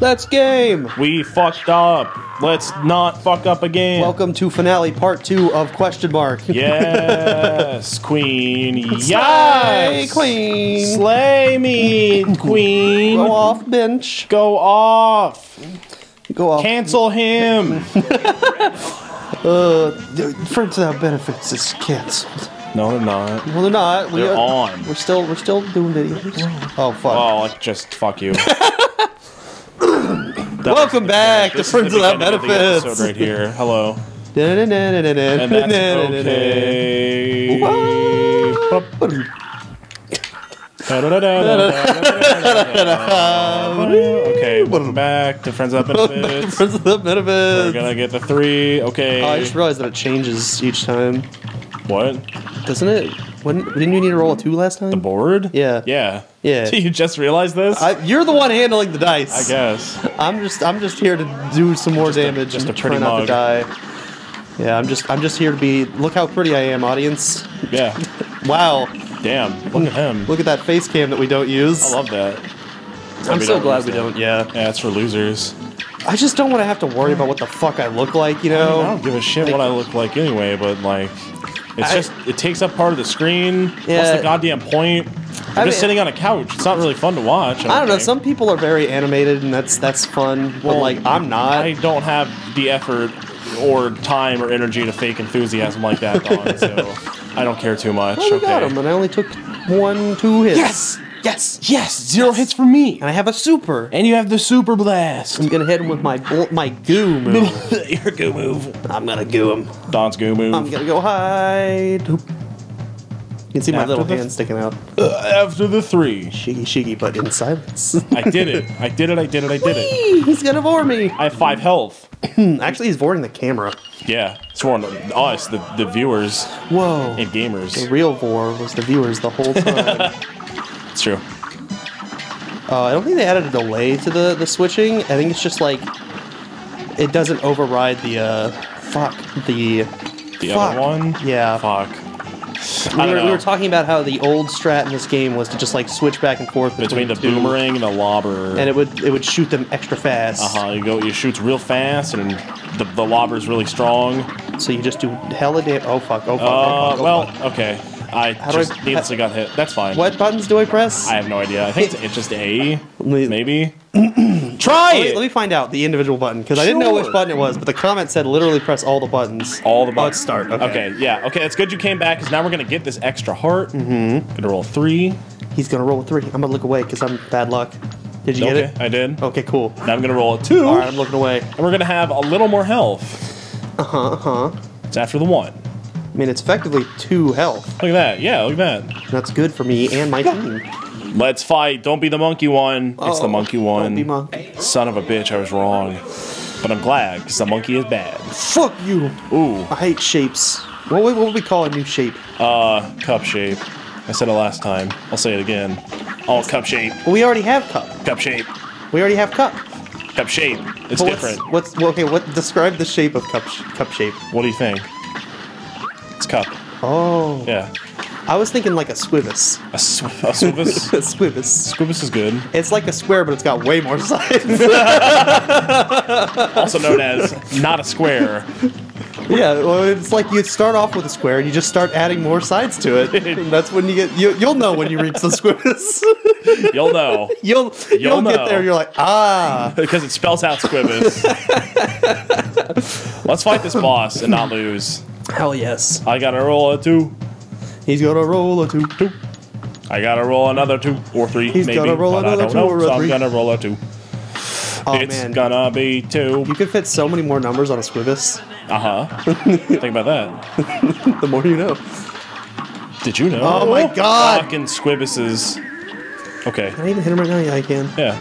Let's game. We fucked up. Let's not fuck up again. Welcome to finale part two of question mark. Yes, Queen. Slay, Yes, queen. Slay me, Queen. Go off bench. Go off. Go off. Cancel him. Uh, friends without benefits is canceled. no, they're not. Well, they're not. They're are, on. We're still we're still doing videos. Oh fuck. Oh, just fuck you. Welcome back to Friends Without of Benefits. right here. Hello. And that's okay. Okay, welcome back to Friends Up Benefits. Friends Without We're Benefits. gonna get the three. Okay. Oh, I just realized that it changes each time, what? doesn't it? When, didn't you need to roll a two last time? The board? Yeah. Yeah. Yeah. You just realized this? I, you're the one handling the dice. I guess. I'm just I'm just here to do some more damage just and a pretty try not mug. to die. Yeah, I'm just I'm just here to be. Look how pretty I am, audience. Yeah. Wow, Damn. Look at him. look at that face cam that we don't use. I love that. I'm we so glad we that. don't. Yeah, Yeah, it's for losers. I just don't want to have to worry about what the fuck I look like. You know. I know. don't give a shit what I look like anyway, but like, it's I- just it takes up part of the screen. What's the goddamn point? I'm I just mean- sitting on a couch. It's not really fun to watch. I don't know. Some people are very animated, and that's that's fun. but Well, like, I'm not. I don't have the effort or time or energy to fake enthusiasm like that, Don. so I don't care too much. well, we okay. got him, and I only took one, two hits. Yes. Yes, Yes. Zero hits for me. and I have a super. And you have the super blast. I'm gonna hit him with my my goo move. Your goo move. I'm gonna goo him. Don's goo move. I'm gonna go hide. You can see my After little hand sticking out. Uh, after the three. Shiggy shiggy, but in silence. I did it. I did it. I did it. I did it. He's gonna vore me. I have five health. Actually, he's voring the camera. Yeah, sworn us, the, the viewers Whoa. and gamers. The real vore was the viewers the whole time. It's true. uh, I don't think they added a delay to the, the switching. I think it's just like it doesn't override the uh fuck the The fuck. other one? Yeah. Fuck. We I were, know. we were talking about how the old strat in this game was to just like switch back and forth Between the two, boomerang and the lobber. and it would it would shoot them extra fast. uh huh. You go. You shoots real fast, and the the lobber's really strong. So you just do hella damage. Oh fuck! Oh fuck! Uh, oh, fuck, oh, well, fuck. okay. I How do just I- needlessly got hit. That's fine. what buttons do I press? I have no idea. I think it's, it's just A, me- maybe. Try let, me, it. let me find out the individual button because I didn't know which button it was, but the comment said literally press all the buttons. All the Oh, buttons. it's start. Okay. Okay, yeah. Okay, it's good you came back because now we're gonna get this extra heart. Mm-hmm. Gonna roll three. He's gonna roll a three. I'm gonna look away because I'm bad luck. Did you Okay, get it? I did. Okay, cool. Now I'm gonna roll a two. All right, I'm looking away. And we're gonna have a little more health. Uh huh. Uh huh. It's after the one. I mean, it's effectively two health. Look at that. Yeah, look at that. That's good for me and my team. Let's fight. Don't be the monkey one. it's the Oh, monkey Don't one. be monkey. Son of a bitch, I was wrong. But I'm glad because the monkey is bad. Fuck you. Ooh, I hate shapes. What would, what would we call a new shape? uh, cup shape. I said it last time. I'll say it again. Oh, cup shape. Well, we already have cup. Cup shape. We already have cup. Cup shape. It's But different. What's, what's well, okay? What describe the shape of cup sh- cup shape? What do you think? It's cup. Oh, Yeah. I was thinking like a squibus. A, sw- a squibus. a squibus. squibus is good. It's like a square, but it's got way more sides. Also known as not a square. yeah, well, it's like you start off with a square and you just start adding more sides to it. And that's when you get you, you'll know when you reach the squibus. You'll know. you'll you'll, You'll get know. there. and You're like ah. Because it spells out squibus. Let's fight this boss and not lose. Hell yes. I gotta roll a two. He's gonna roll a two. Two. I gotta roll another two or three, He's maybe. gonna roll but I another don't two know, or a so three. I'm gonna roll a two. Oh it's man, gonna be two. you could fit so many more numbers on a squibus. Uh huh. Think about that. The more you know. Did you know? Oh my God. Fucking squibuses. Okay. Can I even hit him right now? Yeah, I can. Yeah.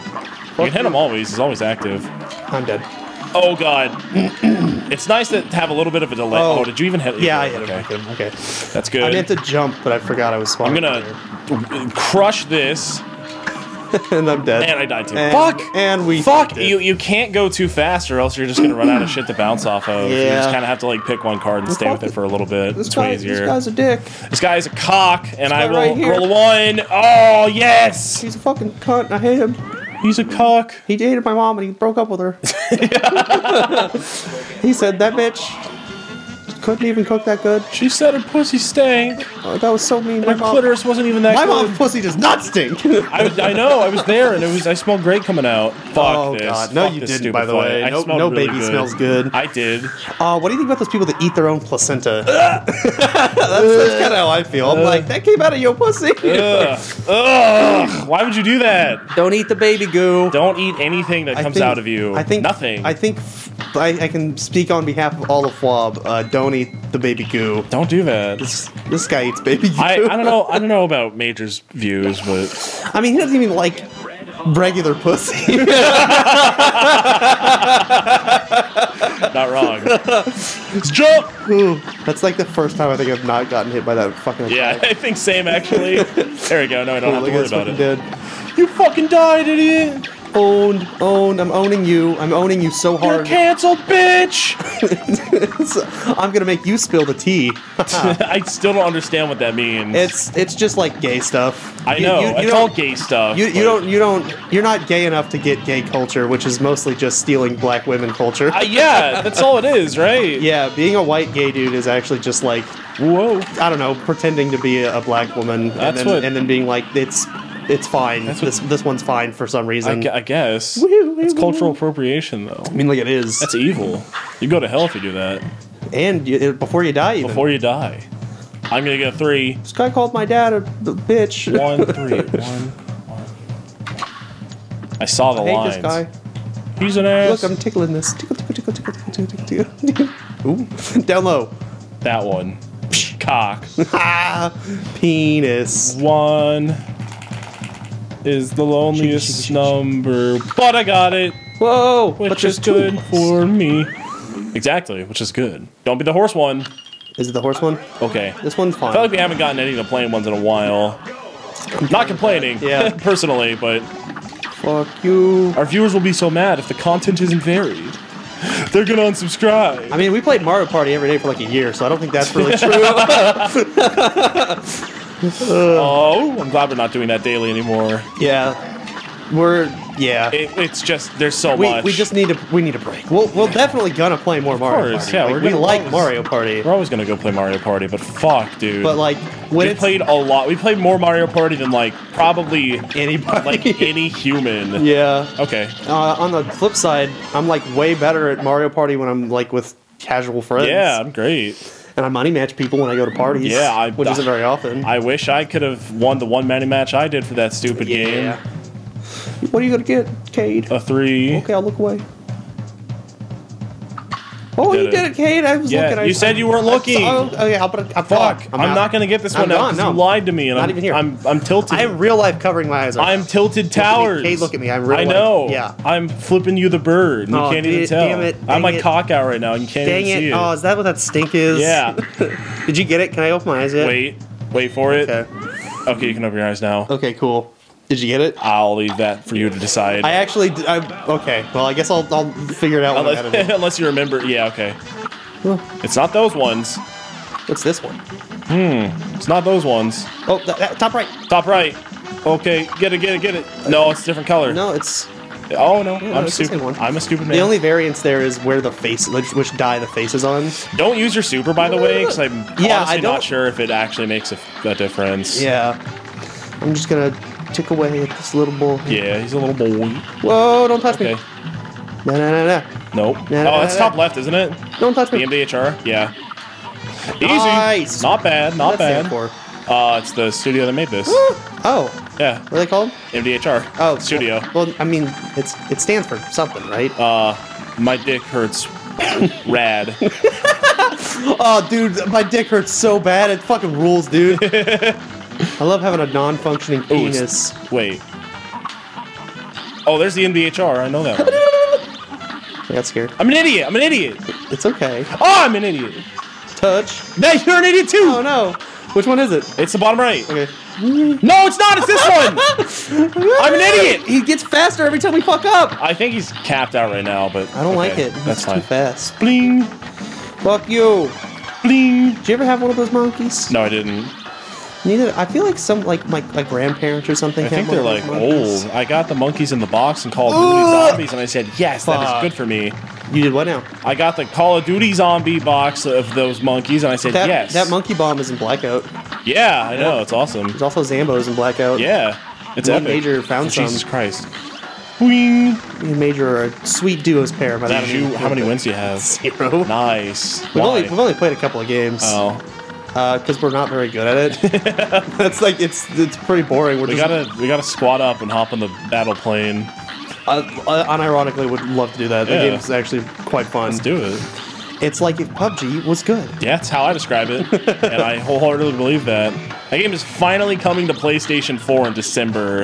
You can hit him always. He's always active. I'm dead. Oh god. it's nice to have a little bit of a delay. Oh. Oh, did you even hit? Yeah, I hit okay. him. I hit him. Okay. That's good. I meant to jump, but I forgot I was I'm gonna crush this, and I'm dead. and I died too. And- Fuck. And we Fuck. You you can't go too fast, or else you're just gonna run out of shit to bounce off of. Yeah. You just kind of have to like pick one card and stay with it for a little bit. This it's guy, way this guy's a dick. This guy's a cock, and I will right roll a one. Oh yes. He's a fucking cunt. I hate him. He's a cock. He dated my mom and he broke up with her. he said that bitch couldn't even cook that good. She said her pussy stank. Oh, that was so mean. My Her mom, clitoris wasn't even that my good. mom's pussy does not stink. I, was- I know. I was there, and it was. I smelled great coming out. Fuck Oh, this. God. No, Fuck you didn't, by the way. I No- no really baby smells good. I did. Uh, what do you think about those people that eat their own placenta? that's that's kind of how I feel. I'm like, that came out of your pussy. Ugh. Ugh. Why would you do that? Don't eat the baby goo. Don't eat anything that I comes think- out of you. I think nothing. I think f- I, I can speak on behalf of all of FWOB. Uh, don't eat the baby goo. Don't do that. This, this guy eats baby goo. I, I don't know. I don't know about Major's views, but I mean, he doesn't even like regular pussy. not wrong. Let's jump. That's like the first time I think I've not gotten hit by that fucking. Yeah, attack. I think same actually. There we go. No, I don't Oh, have look to at worry about it. dead. You fucking died, idiot. Owned, owned. I'm owning you. I'm owning you so hard. You're canceled, bitch. I'm gonna make you spill the tea. I still don't understand what that means. it's it's just like gay stuff. I You- know. You, you it's all don't- gay stuff. You, you don't you don't you're not gay enough to get gay culture, which is mostly just stealing black women culture. Uh, yeah, that's all it is, right? yeah, being a white gay dude is actually just like Whoa. I don't know, pretending to be a, a black woman and That's then what- and then being like it's it's fine. That's this this one's fine for some I, reason. gu- I guess. It's cultural appropriation, though. I mean, like it is. That's evil. You go to hell if you do that and you, before you die, even. before you die. I'm gonna get three. this guy called my dad a, bitch. One, three, one, one. I saw the I hate lines. this guy. He's an ass. Look, I'm tickling this. Tickle, tickle, tickle, tickle, tickle, tickle, tickle. Ooh, down low. that one. Cock. Ah, penis. One is the loneliest number, but I got it, Whoa, which but is there's two. good for me. Exactly, which is good. Don't be the horse one. Is it the horse one? Okay. This one's fine. I feel like we haven't gotten any of the plain ones in a while. Not complaining, Yeah. personally, but Fuck you. our viewers will be so mad if the content isn't varied. They're gonna unsubscribe. I mean, we played Mario Party every day for like a year, so I don't think that's really true. oh, I'm glad we're not doing that daily anymore. yeah, we're yeah. It, it's just there's so we, much. we just need to we need a break. We'll we'll definitely gonna play more Mario course, Party. yeah, Like, we're gonna like always- Mario Party, we're always gonna go play Mario Party, but fuck, dude. but like we played a lot. We played more Mario Party than like probably anybody, like any human. yeah. Okay. Uh, on the flip side, I'm like way better at Mario Party when I'm like with casual friends. Yeah, I'm great. And I money match people when I go to parties. Yeah, I- which isn't very often. I wish I could have won the one money match I did for that stupid game. yeah. What are you gonna get, Cade? A three. Okay, I'll look away. Oh, you did it, Cade. I was Yeah, looking. I, you said you weren't looking. oh, okay, I'll put. I'm Fuck! gone. I'm, out. not gonna get this I'm one now gone, because no. you lied to me, and Not I'm, even here. I'm I'm tilted. I have real life covering my eyes. I'm tilted towers. Cade, look at me. I'm real I life. know. Yeah. I'm flipping you the bird. and Oh, you can't even tell. damn it, I have my it. cock out right now, and you can't Dang even see it! it. Oh, is that what that stink is? Yeah. did you get it? Can I open my eyes yet? Wait, wait for it. Okay. Okay, you can open your eyes now. Okay. Cool. Did you get it? I'll leave that for you to decide. I actually. I, okay. Well, I guess I'll I'll figure it out unless, unless you remember. Yeah, okay. Huh. It's not those ones. What's this one? Hmm. It's not those ones. Oh, that, that, top right. Top right. Okay, get it, get it, get it. No, it's a different color. No, it's Oh no, no, I'm the stupid. one. I'm a stupid man. the only variance there is where the face, which, which dye the face is on. Don't use your super, by the way, because I'm Yeah, honestly not sure if it actually makes a, a difference. Yeah. I'm just gonna tick away at this little boy. Yeah, he's a little boy. Whoa! Don't touch Okay. me. No, no, no, no. Nope. Nah, oh, nah, that's top left, isn't it? Don't touch The me. MDHR? Yeah. Easy. Nice. Not bad, not bad. Uh, it's the studio that made this. Oh, Yeah, what are they called? MDHR. Oh, studio. Well, well, I mean, it's it stands for something, right? Uh, my dick hurts. Rad. oh, dude, my dick hurts so bad. It fucking rules, dude. I love having a non-functioning Ooh, penis. Wait. Oh, there's the MDHR. I know that one. I got scared. I'm an idiot. I'm an idiot. It's okay. Oh, I'm an idiot. Touch. No, you're an idiot too. Oh no. Which one is it? It's the bottom right. Okay. No, it's not. It's this one. I'm an idiot. He gets faster every time we fuck up. I think he's capped out right now, but I don't like okay, it. That's it's fine. too fast. Bling, Fuck you. bling. Did you ever have one of those monkeys? No, I didn't. Neither. I feel like some like my like grandparents or something. I think they're like monkeys. old. I got the monkeys in the box and Call of Duty Ugh. Zombies, and I said, yes, that Fuck. is good for me. You did what now? I got the Call of Duty Zombie box of those monkeys, and I said, That yes. that monkey bomb is in Blackout. Yeah, I know. It's awesome. There's also Zambos in Blackout. Yeah. It's epic. Major found oh, Jesus some. Christ. Wing. Me and Major are a sweet duos pair. By that Did mean you, how many wins do you have? Zero. Nice. We've only, we've only played a couple of games. Oh, because we're not very good at it. That's like it's it's pretty boring. We're we just gotta we gotta squat up and hop on the battle plane. uh, uh, unironically would love to do that. The Yeah. game's actually quite fun. Let's do it. It's like if PUBG was good. Yeah, that's how I describe it, and I wholeheartedly believe that. That game is finally coming to PlayStation 4 in December.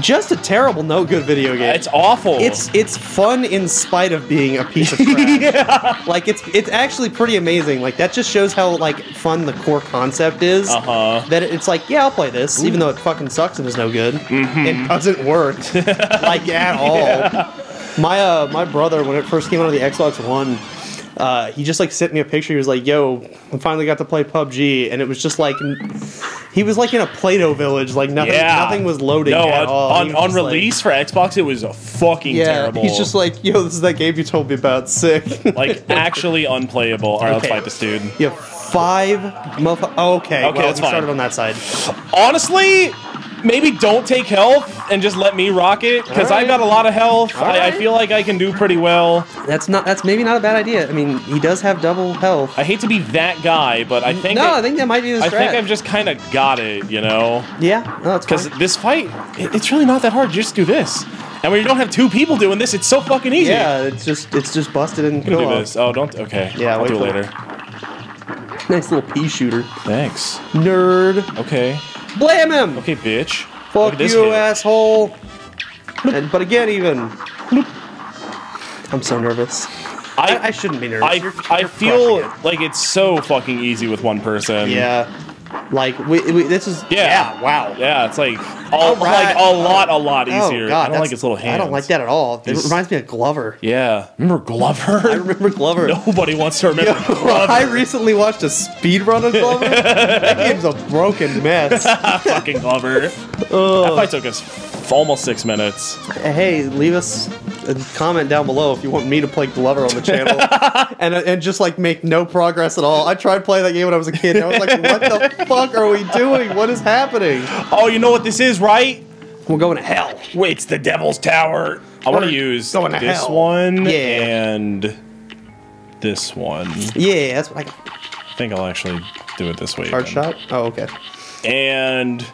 Just a terrible, no good video game. It's awful. It's it's fun in spite of being a piece of trash. Like it's it's actually pretty amazing. Like that just shows how like fun the core concept is. Uh-huh. That it's like yeah, I'll play this, even though it fucking sucks and is no good. Mm-hmm. It doesn't work like at all. My uh my brother when it first came out of the Xbox One. Uh, he just like sent me a picture. He was like, "Yo, I finally got to play PUBG," and it was just like he was like in a Play-Doh village. Like nothing, yeah. nothing was loading No, at on, all. on, on just like- release for Xbox, it was fucking yeah, terrible. he's just like, yo, this is that game you told me about. Sick. like actually unplayable. All right, let's fight this dude. you have five okay, Okay, well, that's we fine. started on that side. Honestly, maybe don't take health and just let me rock it because right. I've got a lot of health. All I, I feel like I can do pretty well. That's not. That's maybe not a bad idea. I mean, he does have double health. I hate to be that guy, but I think no, I, I think that might be the I think I've just kind of got it, you know. yeah, no, it's Because this fight, it- it's really not that hard. You just do this, and when you don't have two people doing this, it's so fucking easy. Yeah, it's just it's just busted and I'm do this. Oh, don't. Okay. Yeah, I'll do it. later. Nice little pea shooter. Thanks. Nerd. Okay. Blam him. Okay, bitch. Fuck you, hit. asshole. And, but again, even. I'm so nervous. I, I I, shouldn't be nervous. I, You're- you're feel crushing like it's so fucking easy with one person. Yeah. Like we, we, this is Yeah. wow. Yeah, it's like a, Alright. like a lot, a lot easier. Oh easier. god, I don't like its little hands. I don't like that at all. It He's- reminds me of Glover. Yeah, remember Glover? I remember Glover. Nobody wants to remember Yo, Glover. I recently watched a speed run of Glover. that game's a broken mess. fucking Glover. That fight took us f- almost six minutes. hey, leave us a comment down below if you want me to play Glover on the channel, and and just like make no progress at all. I tried playing that game when I was a kid. And I was like, what the fuck are we doing? What is happening? Oh, you know what this is, right? We're going to hell. Wait, it's the Devil's Tower. I want to use going to this hell. one Yeah. and this one. Yeah, that's what I got. I think I'll actually do it this way. hard again. shot. Oh, okay. And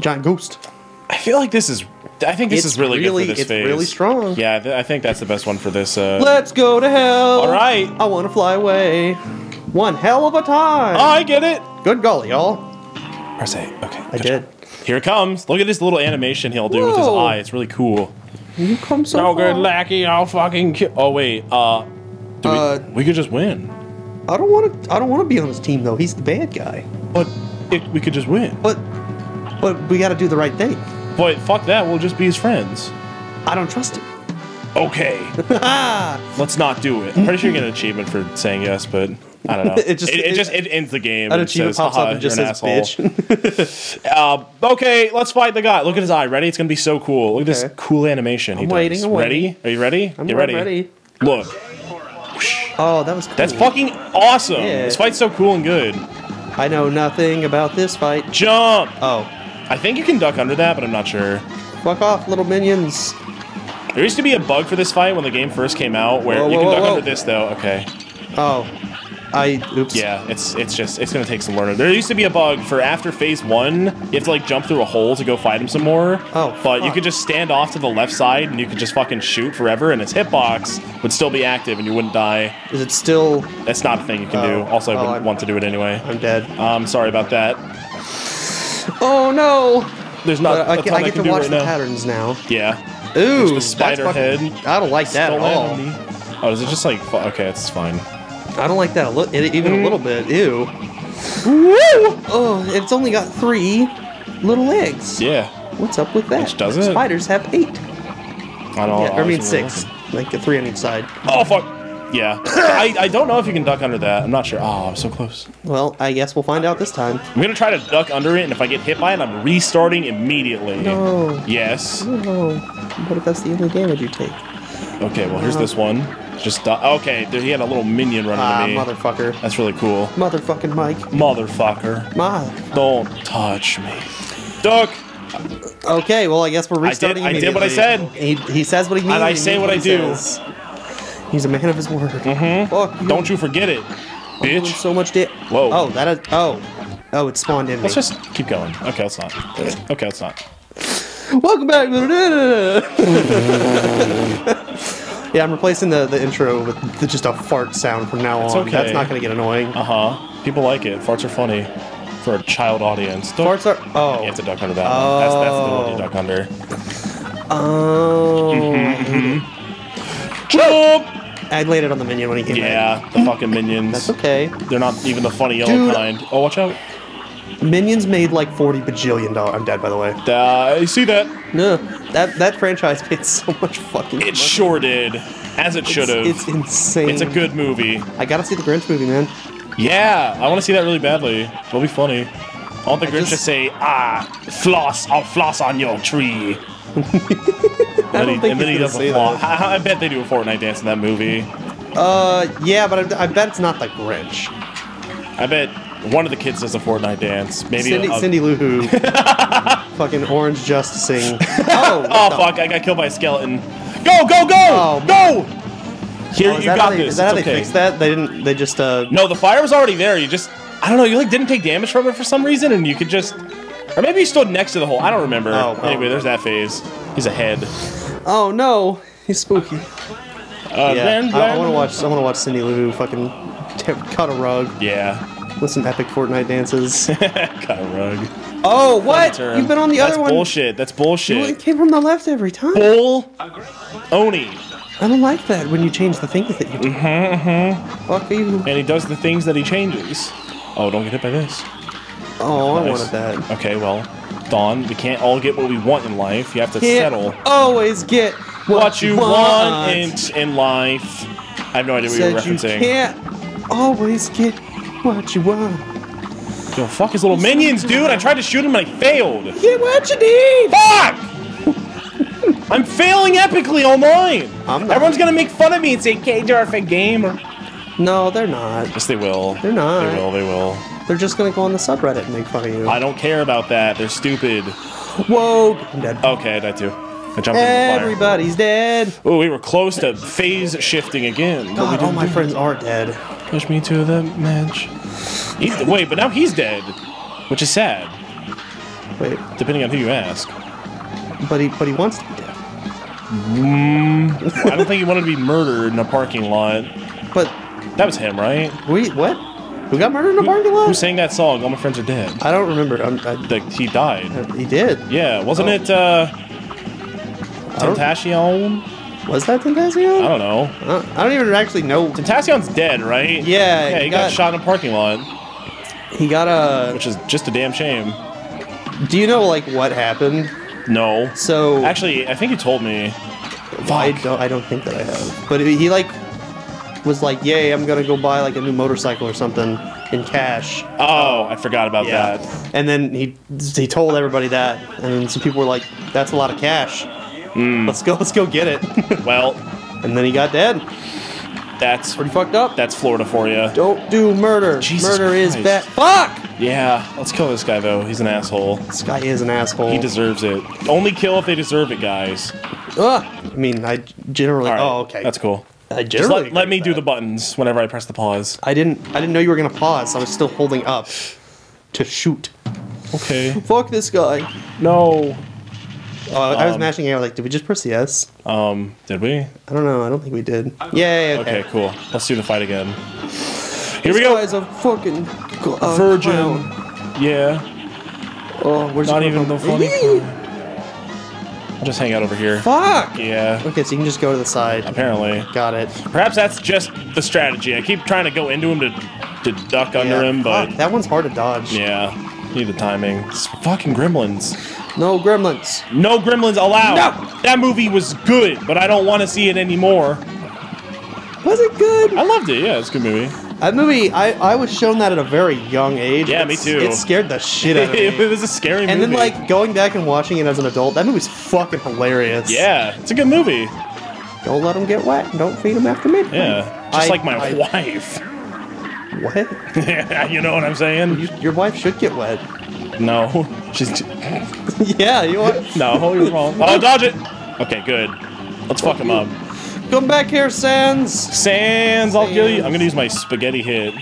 Giant ghost. I feel like this is. I think this It's is really, really- good for this it's phase. really strong. Yeah, th- I think that's the best one for this. Uh, Let's go to hell. All right. I want to fly away. One hell of a time. oh, I get it. Good golly, y'all. Press A. Okay. I did. Here it comes. Look at this little animation he'll do with his eye. It's really cool. You come so No good, lackey. I'll fucking kill. Oh wait. Uh, we, Uh, we could just win. I don't want to. I don't want to be on his team though. He's the bad guy. But it, we could just win. But, but we got to do the right thing. But fuck that. We'll just be his friends. I don't trust him. Okay. Let's not do it. I'm pretty sure you get an achievement for saying yes, but I don't know. It just- it, it it- just it ends the game. an and achievement says, pops up and just you're an says bitch. Uh, okay, let's fight the guy. Look at his eye. Ready? It's gonna be so cool. Look at this cool animation. he I'm does. waiting, I'm ready? waiting. Are you ready? I'm Get ready. ready. Look, Oh, that was cool. that's fucking awesome. Yeah. This fight's so cool and good. I know nothing about this fight. Jump. Oh, I think you can duck under that, but I'm not sure. fuck off, little minions. There used to be a bug for this fight when the game first came out, where Whoa, you whoa, can whoa, duck whoa. under this though. Okay. Oh, I oops. Yeah, it's it's just it's gonna take some learning. There used to be a bug for after phase one, you have to like jump through a hole to go fight him some more. Oh, but you could just stand off to the left side and you could just fucking shoot forever, and his hitbox would still be active and you wouldn't die. Is it still? That's not a thing you can do. Oh. Also, I Oh, wouldn't I'm- want to do it anyway. I'm dead. Um, sorry about that. Oh no! There's not. I, ton I get to do watch right the now. patterns now. Yeah. Ooh, the spider fucking- head. I don't like that at all. Oh, is it just like okay? It's fine. I don't like that a li- it- even a little bit. Ew. Woo! Oh, it's only got three little legs. Yeah. What's up with that? Which does it? Spiders have eight. I don't. yeah, or I mean six. Like a three on each side. Oh fuck! Yeah. I, I don't know if you can duck under that. I'm not sure. Oh, I'm so close. Well, I guess we'll find out this time. I'm gonna try to duck under it, and if I get hit by it, I'm restarting immediately. No. Yes. Oh, what if that's the only damage you take? Okay, well, here's this uh-huh. one. Just, du- okay, there, he had a little minion running Ah, to me. motherfucker. That's really cool. Motherfucking Mike. Motherfucker. My. Don't touch me. Duck! Okay, well, I guess we're restarting I did I did what I said. He, he says what he means. And I say what I do. says. He's a man of his word. Mm-hmm. Fuck you. Don't you forget it, I'm bitch. So much da- Whoa. Oh, that is. Oh. Oh, it spawned in me. Let's just keep going. Okay, let's not. Okay, let's not. Welcome back. yeah, I'm replacing the, the intro with the, just a fart sound from now on. okay. That's not going to get annoying. Uh huh. People like it. Farts are funny for a child audience. Duck. Farts are. Oh. You have to duck under that one. That's, that's the one you duck under. Oh. Jump! I laid it on the minion when he came in. Yeah, the fucking minions. That's okay. They're not even the funny yellow Dude. kind. Oh, watch out. Minions made like 40 bajillion dollars. I'm dead, by the way. Uh, you see that? No, that that franchise made so much fucking. It money. sure did. As it should have. It's, it's insane. It's a good movie. I gotta see the Grinch movie, man. Yeah, I want to see that really badly. It'll be funny. I want the Grinch to just- say, ah, floss, I'll floss on your tree. I And don't then he, think and then he does a say floss. I, I bet they do a Fortnite dance in that movie. Uh, yeah, but I, I bet it's not the Grinch. I bet one of the kids does a Fortnite dance. Maybe Cindy, a, Cindy Lou Who. fucking orange justicing. Oh, Oh fuck! I got killed by a skeleton. Go go go Oh, go! Here Oh, you got they, this. Is that how they okay. fixed that? They didn't. They just. Uh, No, the fire was already there. You just I don't know. You like didn't take damage from it for some reason, and you could just. Or maybe you stood next to the hole. I don't remember. Oh, anyway, there's that phase. He's ahead. oh no, he's spooky. Uh, Yeah, then- I, then- want to watch. I want to watch Cindy Lou Who fucking cut a rug Yeah, with some epic Fortnite dances. got a rug. oh, what? You've been on the That's other one. That's bullshit. That's You bullshit. came from the left every time. Bull. Oni. I don't like that when you change the things that you do. Mm-hmm, Fuck you. And he does the things that he changes. Oh, don't get hit by this. Oh, I wanted that. Okay, well, Don, we can't all get what we want in life. You have to Can't settle always get what, what you want in, in life. I have no idea what you were Said you referencing. can't always get what you want. Yo, fuck his little minions, dude. I tried to shoot him and I failed. Get what you need. Fuck! I'm failing epically online. I'm not. Everyone's gonna make fun of me and say, KJR fake gamer. No, they're not. Yes, they will. They're not. They will, they will. They're just gonna go on the subreddit and make fun of you. I don't care about that. They're stupid. Whoa, I'm dead. Okay, that too. I jumped in the fire. Everybody's dead. Oh, we were close to phase shifting again. but we God, all my friends are dead. It. Push me to the match. He's, wait, but now he's dead, which is sad, Wait, depending on who you ask. but he but he wants to be dead. I don't think he wanted to be murdered in a parking lot. But That was him, right? Wait, what? Who got murdered in a parking lot? Who sang that song? All my friends are dead. I don't remember. I'm, I, Like he died. he did. Yeah, wasn't Oh. it uh don't- Tentacion? Was that Tentacion? I don't know. I don't, I don't even actually know. Tentacion's dead, right? Yeah, Yeah, he, he got, got- shot in a parking lot, He got a. which is just a damn shame. Do you know like what happened? No. So Actually, I think you told me. I don't. I don't think that I have. But he like was like, "Yay, I'm gonna go buy like a new motorcycle or something in cash." Oh, I forgot about that. And then he he told everybody that, and then some people were like, "That's a lot of cash. Hmm. Let's go. Let's go get it." Well, and then he got dead. that's Pretty fucked up. that's Florida for you. Don't do murder. Jesus murder is Christ. bad. Fuck. Yeah, let's kill this guy though. He's an asshole. This guy is an asshole. He deserves it. Only kill if they deserve it, guys. Ugh. I mean, I generally. All right, oh, okay. That's cool. I Just generally. let, let me do that. the buttons whenever I press the pause. I didn't. I didn't know you were gonna pause. I was still holding up to shoot. Okay. Fuck this guy. No. Uh, I was Um, mashing A. Like, did we just press yes? Um, did we? I don't know. I don't think we did. Yeah. Okay. Okay, cool. Let's do the fight again. Here This we go. guy's a fucking cl- uh, Virgin. clown. Yeah. Oh, where's Not he even from? the funny. I'll just hang out over here. Fuck. Yeah. Okay, so you can just go to the side. Apparently. Got it. Perhaps that's just the strategy. I keep trying to go into him to, to duck under Yeah, him, but fuck, that one's hard to dodge. yeah, need the timing. It's fucking gremlins. No gremlins. No gremlins allowed. No! That movie was good, but I don't want to see it anymore. Was it good? I loved it. Yeah, it's a good movie. That movie, I, I was shown that at a very young age. Yeah, me too. It scared the shit out of me. it was a scary movie. and then like going back and watching it as an adult, that movie's fucking hilarious. yeah, it's a good movie. Don't let them get wet. Don't feed them after midnight. Yeah, just I- like my I- wife. What? you know what I'm saying? You, your wife should get wet. No, she's yeah, you want? no. You're wrong. Oh, dodge it. Okay, good. Let's fuck him up. Come back here, Sans. Sands, I'll kill you. I'm gonna use my spaghetti hit.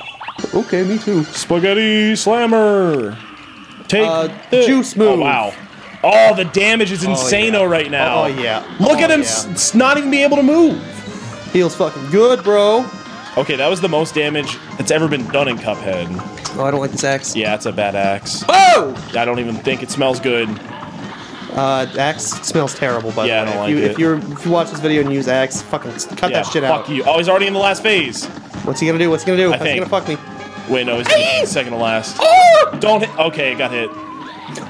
Okay, me too. Spaghetti slammer. Take Uh, this. juice Oh move. wow. Oh, the damage is insane yeah. right now. Oh, yeah. Look Oh, at him yeah. not even be able to move. Feels fucking good, bro. Okay, that was the most damage that's ever been done in Cuphead. Oh, I don't like this axe. Yeah, it's a bad axe. Oh! I don't even think it smells good. Uh, axe smells terrible, by Yeah, I the way. don't if, like you, it. if you're if you watch this video and use axe, fucking cut yeah, that shit fuck out. Fuck you. Oh, he's already in the last phase. What's he gonna do? What's he gonna do? I How's he gonna fuck me? Wait, no, he's second to last. Don't hit. Okay, got hit.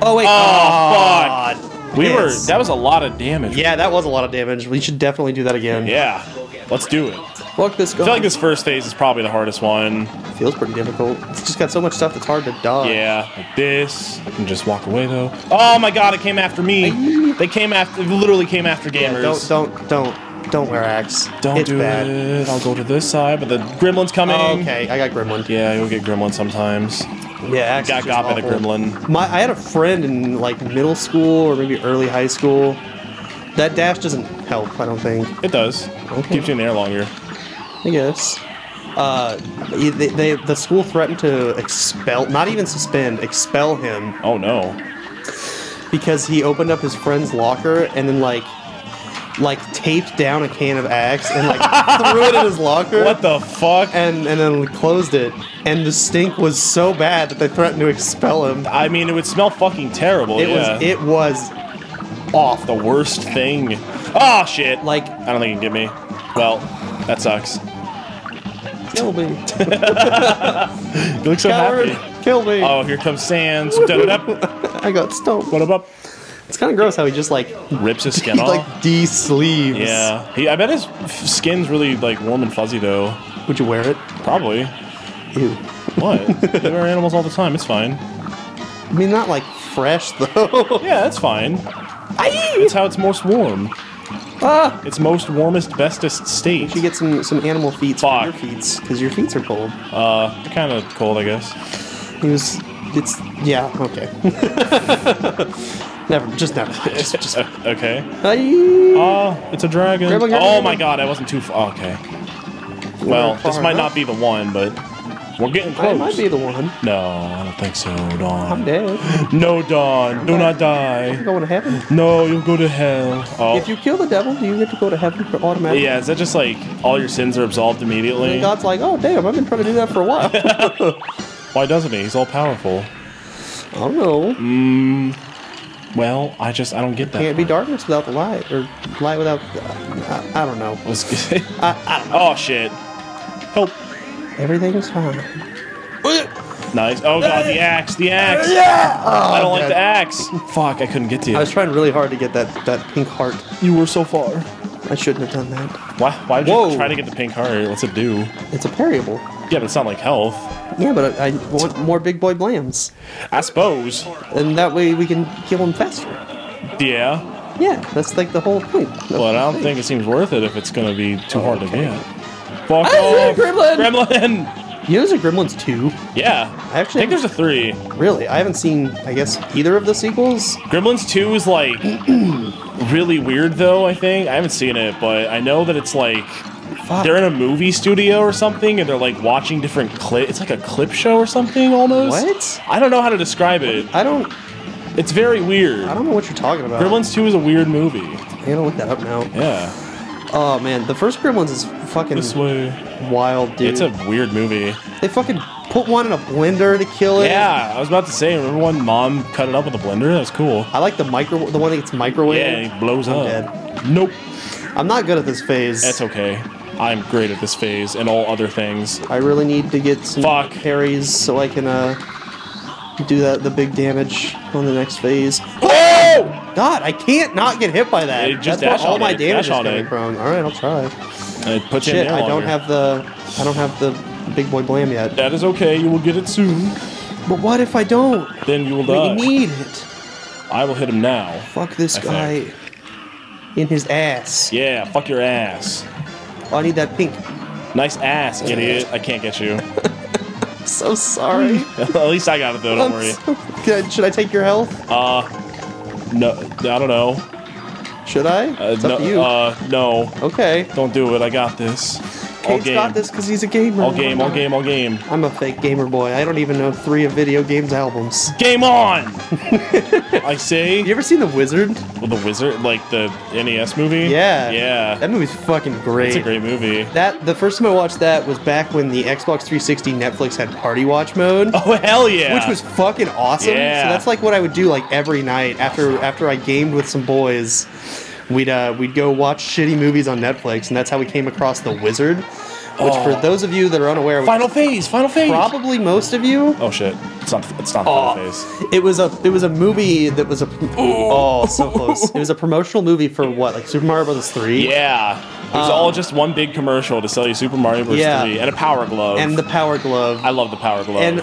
Oh wait. Oh, fuck. We were. That was a lot of damage. Yeah, that was a lot of damage. We should definitely do that again. Yeah. Let's do it. Fuck this guy. I feel like this first phase is probably the hardest one. feels pretty difficult. It's just got so much stuff that's hard to dodge. Yeah, like this. I can just walk away though. Oh my god, it came after me. They came after. It literally came after Yeah, gamers. don't don't don't don't wear axe. Don't it's do bad. it. I'll go to this side, but the gremlin's coming. Oh, okay, I got gremlin. Yeah, you'll get gremlin sometimes. Yeah, axe Got got the awful. gremlin. My I had a friend in like middle school or maybe early high school. That dash doesn't help. I don't think. It does. Okay. Keeps you in the air longer. I guess. Uh, they, they the school threatened to expel, not even suspend, expel him Oh no. because he opened up his friend's locker and then like like taped down a can of axe and like threw it in his locker. What the fuck? and and then closed it. And the stink was so bad that they threatened to expel him. I mean, it would smell fucking terrible. It yeah. was it was off. the worst thing. Oh shit. Like I don't think you can get me. Well, that sucks. kill me, You look so coward, happy. kill me. Oh, here comes Sans. I got stoned. What up? It's kind of gross how he just like Rips his skin off. like de-sleeves. yeah. He, I bet his skin's really like warm and fuzzy though. Would you wear it? Probably. Ew. What? they wear animals all the time. It's fine. I mean, not like fresh though. Yeah, that's fine. Aye. That's how it's most warm. ah. It's most warmest, bestest state. You get some some animal feet for your feet because your feet are cold. Uh, kind of cold, I guess. He was. It's yeah. Okay. Never. Just never. mind. Just. just okay. Aye. Oh, it's a dragon. Grab grab oh grab my god, I wasn't too far. Okay. Well, this might enough. not be the one, but we're getting I close. might be the one. No, I don't think so, Don. I'm dead. No, Don. Do not die. Going to heaven. No, you'll go to hell. Oh. If you kill the devil, do you get to go to heaven for automatically? yeah, is that just like all your sins are absolved immediately? And God's like, oh damn, I've been trying to do that for a while. Why doesn't he? He's all powerful. I don't know. Mm. Well, I just I don't get that. Can't be darkness without the light, or light without. I, I don't know. I, I don't know. oh shit! Help! Everything's fine. Nice. Oh god, the axe, the axe. Yeah. Oh, I don't like the axe. Fuck, I couldn't get to you. I was trying really hard to get that that pink heart. you were so far. I shouldn't have done that. Why? Why did you try to get the pink heart? What's it do? It's a parryable. Yeah, but it's not like health. Yeah, but I, I want more big boy blams, I suppose. and that way we can kill them faster. Yeah, Yeah, that's like the whole point. but I don't think it seems worth it if it's gonna be too hard to get. Fuck off, gremlin! Gremlin. You know, there's a Gremlins 2. Yeah, I actually think there's a three. Really? I haven't seen, I guess, either of the sequels. Gremlins 2 is like really weird though, I think. I haven't seen it, but I know that it's like Fuck. they're in a movie studio or something and they're like watching different clip it's like a clip show or something almost. What? I don't know how to describe it. I don't. It's very weird. I don't know what you're talking about. Gremlins 2 is a weird movie. I gotta look that up now. Yeah. Oh man, the first Gremlins is fucking This way. wild, dude. It's a weird movie. They fucking put one in a blender to kill it. Yeah, I was about to say, remember when mom cut it up with a blender? That was cool. I like the micro, the one that gets microwaved. Yeah, he blows I'm up. dead. Nope. I'm not good at this phase. That's okay. I'm great at this phase and all other things. I really need to get some Fuck. parries so I can uh do that the big damage on the next phase. Oh! God, I can't not get hit by that. Just That's where all my it. damage Dash is coming it. from. All right, I'll try. It puts Shit, I don't have the I don't have the big boy blam yet. That is okay. You will get it soon. But what if I don't? Then you will die. you need it. I will hit him now. Fuck this I guy think. in his ass. Yeah, fuck your ass. Oh, I need that pink. Nice ass, idiot. I can't get you. So sorry. At least I got it though. Don't I'm worry. so- Can I- should I take your health? Uh, no, I don't know. Should I? Uh, it's no, up to you. uh, no. okay. Don't do it. I got this. All Cade's game. got this because he's a gamer. All game. All game. All game. I'm a fake gamer boy. I don't even know three of video games albums. Game on. I say. You ever seen The Wizard? Well, the wizard, like the NES movie. Yeah. Yeah. That movie's fucking great. It's a great movie. That the first time I watched that was back when the Xbox 360 Netflix had Party Watch mode. Oh hell yeah! Which was fucking awesome. Yeah. So that's like what I would do like every night after after I gamed with some boys. We'd uh, we'd go watch shitty movies on Netflix, and that's how we came across The Wizard. Which, for Oh. those of you that are unaware, was Final phase. Final phase. probably most of you, Oh shit! It's not. It's not Oh. final phase. it was a it was a movie that was a oh so close. It was a promotional movie for what like Super Mario Bros. Three. Yeah. It was all just one big commercial to sell you Super Mario Bros. Um, Yeah. 3 and a Power Glove. And the Power Glove. I love the Power Glove. And-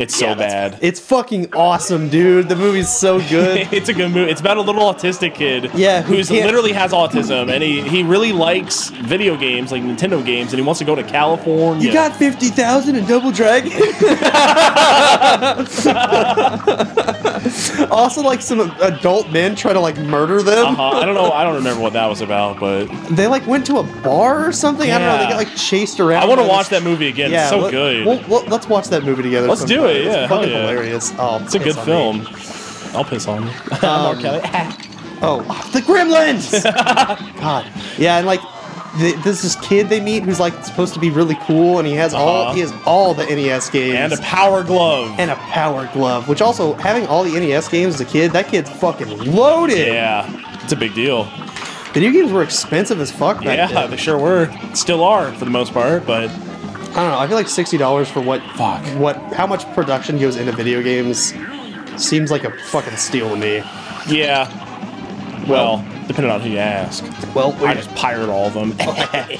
it's so Yeah, bad. It's fucking awesome, dude. The movie's so good. it's a good movie. It's about a little autistic kid. Yeah, who who's can't- literally has autism, and he, he really likes video games, like Nintendo games, and he wants to go to California. You got fifty thousand in Double Dragon. also, like some adult men try to like murder them. Uh-huh. I don't know. I don't remember what that was about, but They like went to a bar or something. I don't know. They Yeah. got like chased around. I want to watch this- that movie again. Yeah, it's so let- good. We'll, we'll- let's watch that movie together. Let's do it, yeah, it's fucking yeah. hilarious. Oh, it's a good on me. film. I'll piss on you. Um, Kelly. Oh, the Gremlins! God, yeah, and like. Th there's this kid they meet who's like supposed to be really cool, and he has all Uh-huh. he has all the NES games and a Power Glove. and a power glove, which also having all the NES games as a kid, that kid's fucking loaded. yeah, it's a big deal. Video games were expensive as fuck back Yeah, then. they sure were. Still are for the most part, but I don't know. I feel like sixty dollars for what Fuck. what how much production goes into video games seems like a fucking steal to me. yeah. Well, depending on who you ask. Well, I just pirate all of them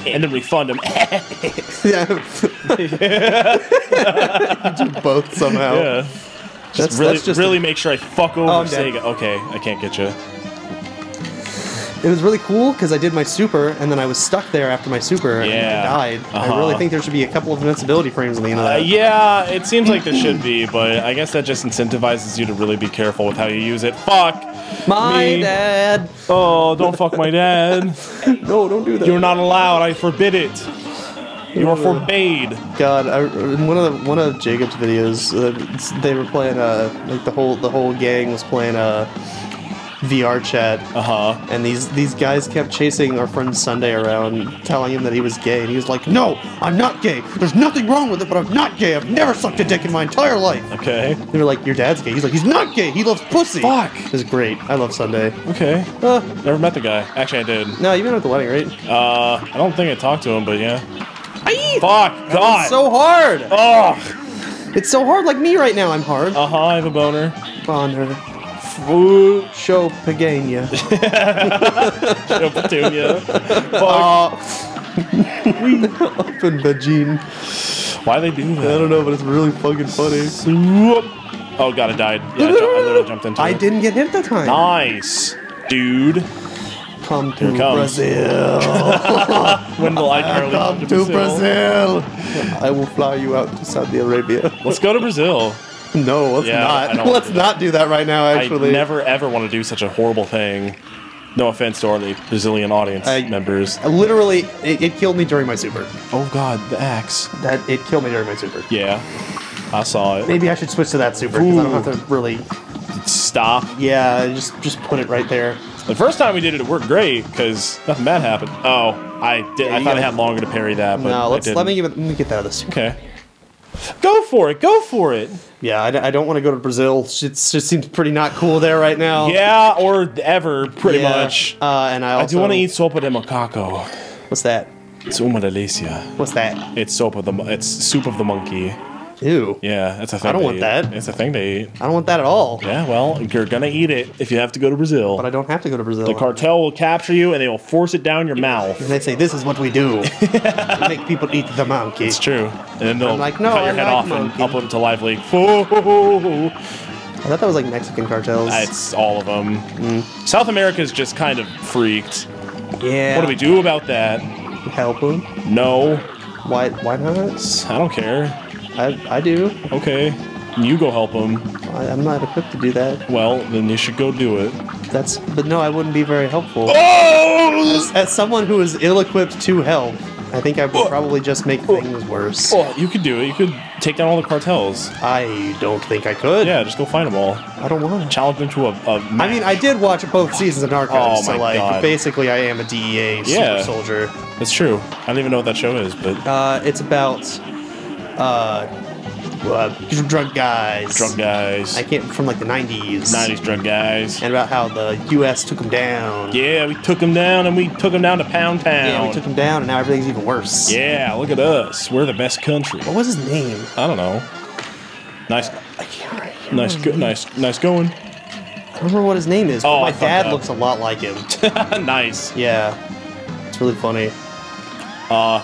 and then refund them. yeah. You do both somehow. yeah. That's, Just really, that's just really make sure I fuck over Oh, Sega. Okay, I can't get you. It was really cool because I did my super and then I was stuck there after my super and Yeah. I died. I Uh-huh. really think there should be a couple of invincibility frames on the end of Uh, that. yeah, it seems like there should be, but I guess that just incentivizes you to really be careful with how you use it. Fuck! My me. dad. Oh, don't fuck my dad. No, don't do that. You're not allowed. I forbid it. You are forbade. God, I, in one of the, one of Jacob's videos, uh, it's- they were playing uh like the whole the whole gang was playing uh VR chat, Uh huh. and these these guys kept chasing our friend Sunday around, telling him that he was gay, and he was like, "No, I'm not gay. There's nothing wrong with it, but I'm not gay. I've never sucked a dick in my entire life." Okay. They were like, "Your dad's gay." He's like, "He's not gay. He loves pussy." Fuck. It was great. I love Sunday. Okay. Uh, Never met the guy. Actually, I did. no, you met been at the wedding, right? Uh, I don't think I talked to him, but yeah. Aye. Fuck. God. It's so hard. Oh. It's so hard. Like me right now. I'm hard. Uh huh. I have a boner. Honor. Ooh. Show Pagania. No petunia. Fuck. Uh, Up in Beijing. Why they do that? I don't know, but it's really fucking funny. Swoop. Oh god, I died. Yeah, I, ju- I literally jumped into I it. didn't get hit that time. Nice, dude. Come to comes. Brazil. When will I Come come to Brazil. I will fly you out to Saudi Arabia. Let's go to Brazil. No, let's Yeah, not. Let's not do that right now. Actually, I never ever want to do such a horrible thing. No offense to our Brazilian audience I- members. Literally, it, it killed me during my super. Oh god, the axe. That it killed me during my super. Yeah, I saw it. Maybe I should switch to that super because I don't have to really. Stop. Yeah, just just put it right there. The first time we did it, it worked great because nothing bad happened. Oh, I did. Yeah, I thought I gotta- had longer to parry that, but no, let's let me give it. Let me get that out of the super. Okay. Go for it. Go for it. Yeah, I don't want to go to Brazil. It just seems pretty not cool there right now. Yeah, or ever, pretty Yeah. much. Uh, and I also I do want to eat sopa de macaco. What's that? It's uma delicia. What's that? It's soap of the. It's soup of the monkey. Ew. Yeah, that's a thing. I don't want eat. that. It's a thing to eat. I don't want that at all. Yeah, well, you're gonna eat it if you have to go to Brazil. But I don't have to go to Brazil. the cartel will capture you and they will force it down your mouth. and they say this is what we do. we make people eat the monkey. It's true. And then they'll I'm like, no, cut your I head like off monkey. and upload it to Live. Foo. I thought that was like Mexican cartels. It's all of them. Mm. South America's just kind of freaked. yeah. What do we do about that? Help them. No, Why? Why not? I don't care. I I do. Okay, you go help them. I, I'm not equipped to do that. Well, then you should go do it. That's. But no, I wouldn't be very helpful. Oh! As someone who is ill-equipped to help, I think I would probably just make things worse. Oh, you could do it. You could take down all the cartels. I don't think I could. Yeah, just go find them all. I don't want to. Challenge them to a. a I mean, I did watch both seasons of Narcos, Oh so my like God. basically, I am a DEA Yeah. super soldier. That's true. I don't even know what that show is, but Uh, it's about uh, uh, drug guys. drug guys, I can't from like the '90s. '90s drug guys. And about how the U.S. took them down. Yeah, we took them down and we took them down to Pound Town. Yeah, we took them down, and now everything's even worse. Yeah, look at us. We're the best country. What was his name? I don't know. Nice, I can't, I can't nice, go, nice, nice going. I don't remember what his name is. But Oh, my dad up. looks a lot like him. nice. yeah, it's really funny. Uh,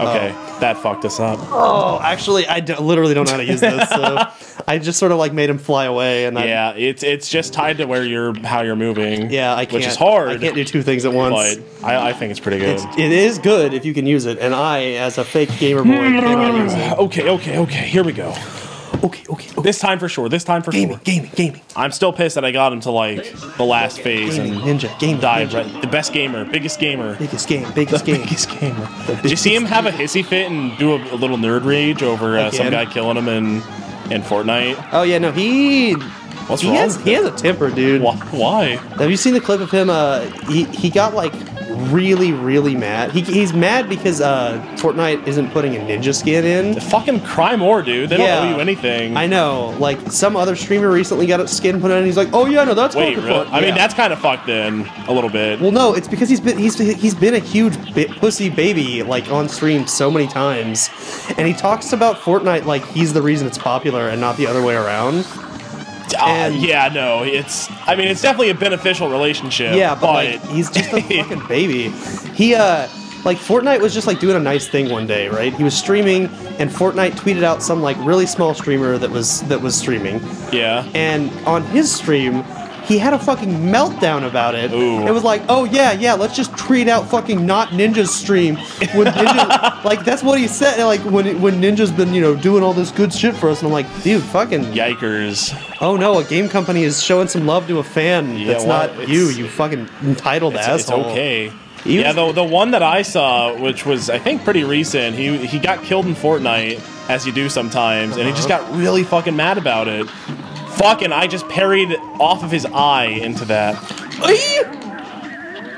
okay, that fucked us up. Oh, actually, I d- literally don't know how to use this, so I just sort of like made him fly away, and I, Yeah, it's it's just tied to where you're how you're moving. yeah, I can't. which is hard. I can't do two things at once. but I, I think it's pretty good. It's, it is good if you can use it, and I, as a fake gamer boy, cannot use it. Okay, okay, okay. Here we go. Okay, okay, okay. This time for sure. This time for Gaming, sure. gaming, gaming, gaming. I'm still pissed that I got him to like the last phase gaming, and ninja, gaming, died. ninja. Right, the best gamer, biggest gamer. Biggest game, biggest game. Biggest gamer. Did you see him have a hissy fit and do a, a little nerd rage over uh, some guy killing him in in Fortnite? Oh yeah, no, he What's he wrong? has he has a temper, dude. Why? Why? Have you seen the clip of him? Uh, he he got like really really mad. He, he's mad because uh Fortnite isn't putting a ninja skin in. Fucking cry more, dude. They Yeah. don't owe you anything. I know, like some other streamer recently got a skin put in. and He's like, oh yeah, no, that's Wait, really? fun." I mean, that's kind of fucked in a little bit. Well, no, it's because he's been he's he's been a huge pussy baby like on stream so many times, and he talks about Fortnite like he's the reason it's popular and not the other way around. Uh, yeah, no, it's. I mean, it's definitely a beneficial relationship. Yeah, but, like he's just a fucking baby. He uh like Fortnite was just like doing a nice thing one day, right? He was streaming and Fortnite tweeted out some like really small streamer that was that was streaming. yeah. And on his stream, he had a fucking meltdown about it. Ooh. It was like, oh yeah, yeah, let's just treat out fucking not Ninja's stream. When Ninja, like that's what he said. Like when when Ninja's been you know doing all this good shit for us, and I'm like, dude, fucking, Yikers. oh no, a game company is showing some love to a fan Yeah, that's well, not you, you fucking entitled It's, it's okay. He yeah, was- the, the one that I saw, which was I think pretty recent, he he got killed in Fortnite, as you do sometimes, and he just Uh-huh. got really fucking mad about it. Fucking, I just parried off of his eye into that.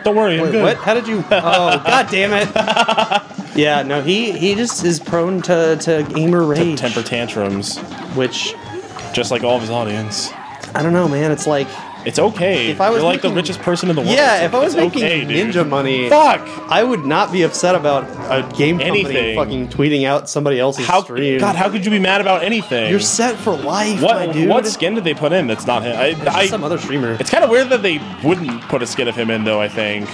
Don't worry, I'm Wait, good. what? How did you? Oh, god damn it! Yeah, no, he he just is prone to to gamer rage, Temper tantrums, which just like all of his audience. I don't know, man. It's like It's okay. If I was You're like making- the richest person in the world. Yeah, if I was making okay, dude. ninja money, Fuck. I would not be upset about a uh, game company Anything. fucking tweeting out somebody else's How stream. God? How could you be mad about anything? You're set for life, my what dude. what skin did they put in? That's not him. I, I, some other streamer. it's kind of weird that they wouldn't put a skin of him in, though. I think.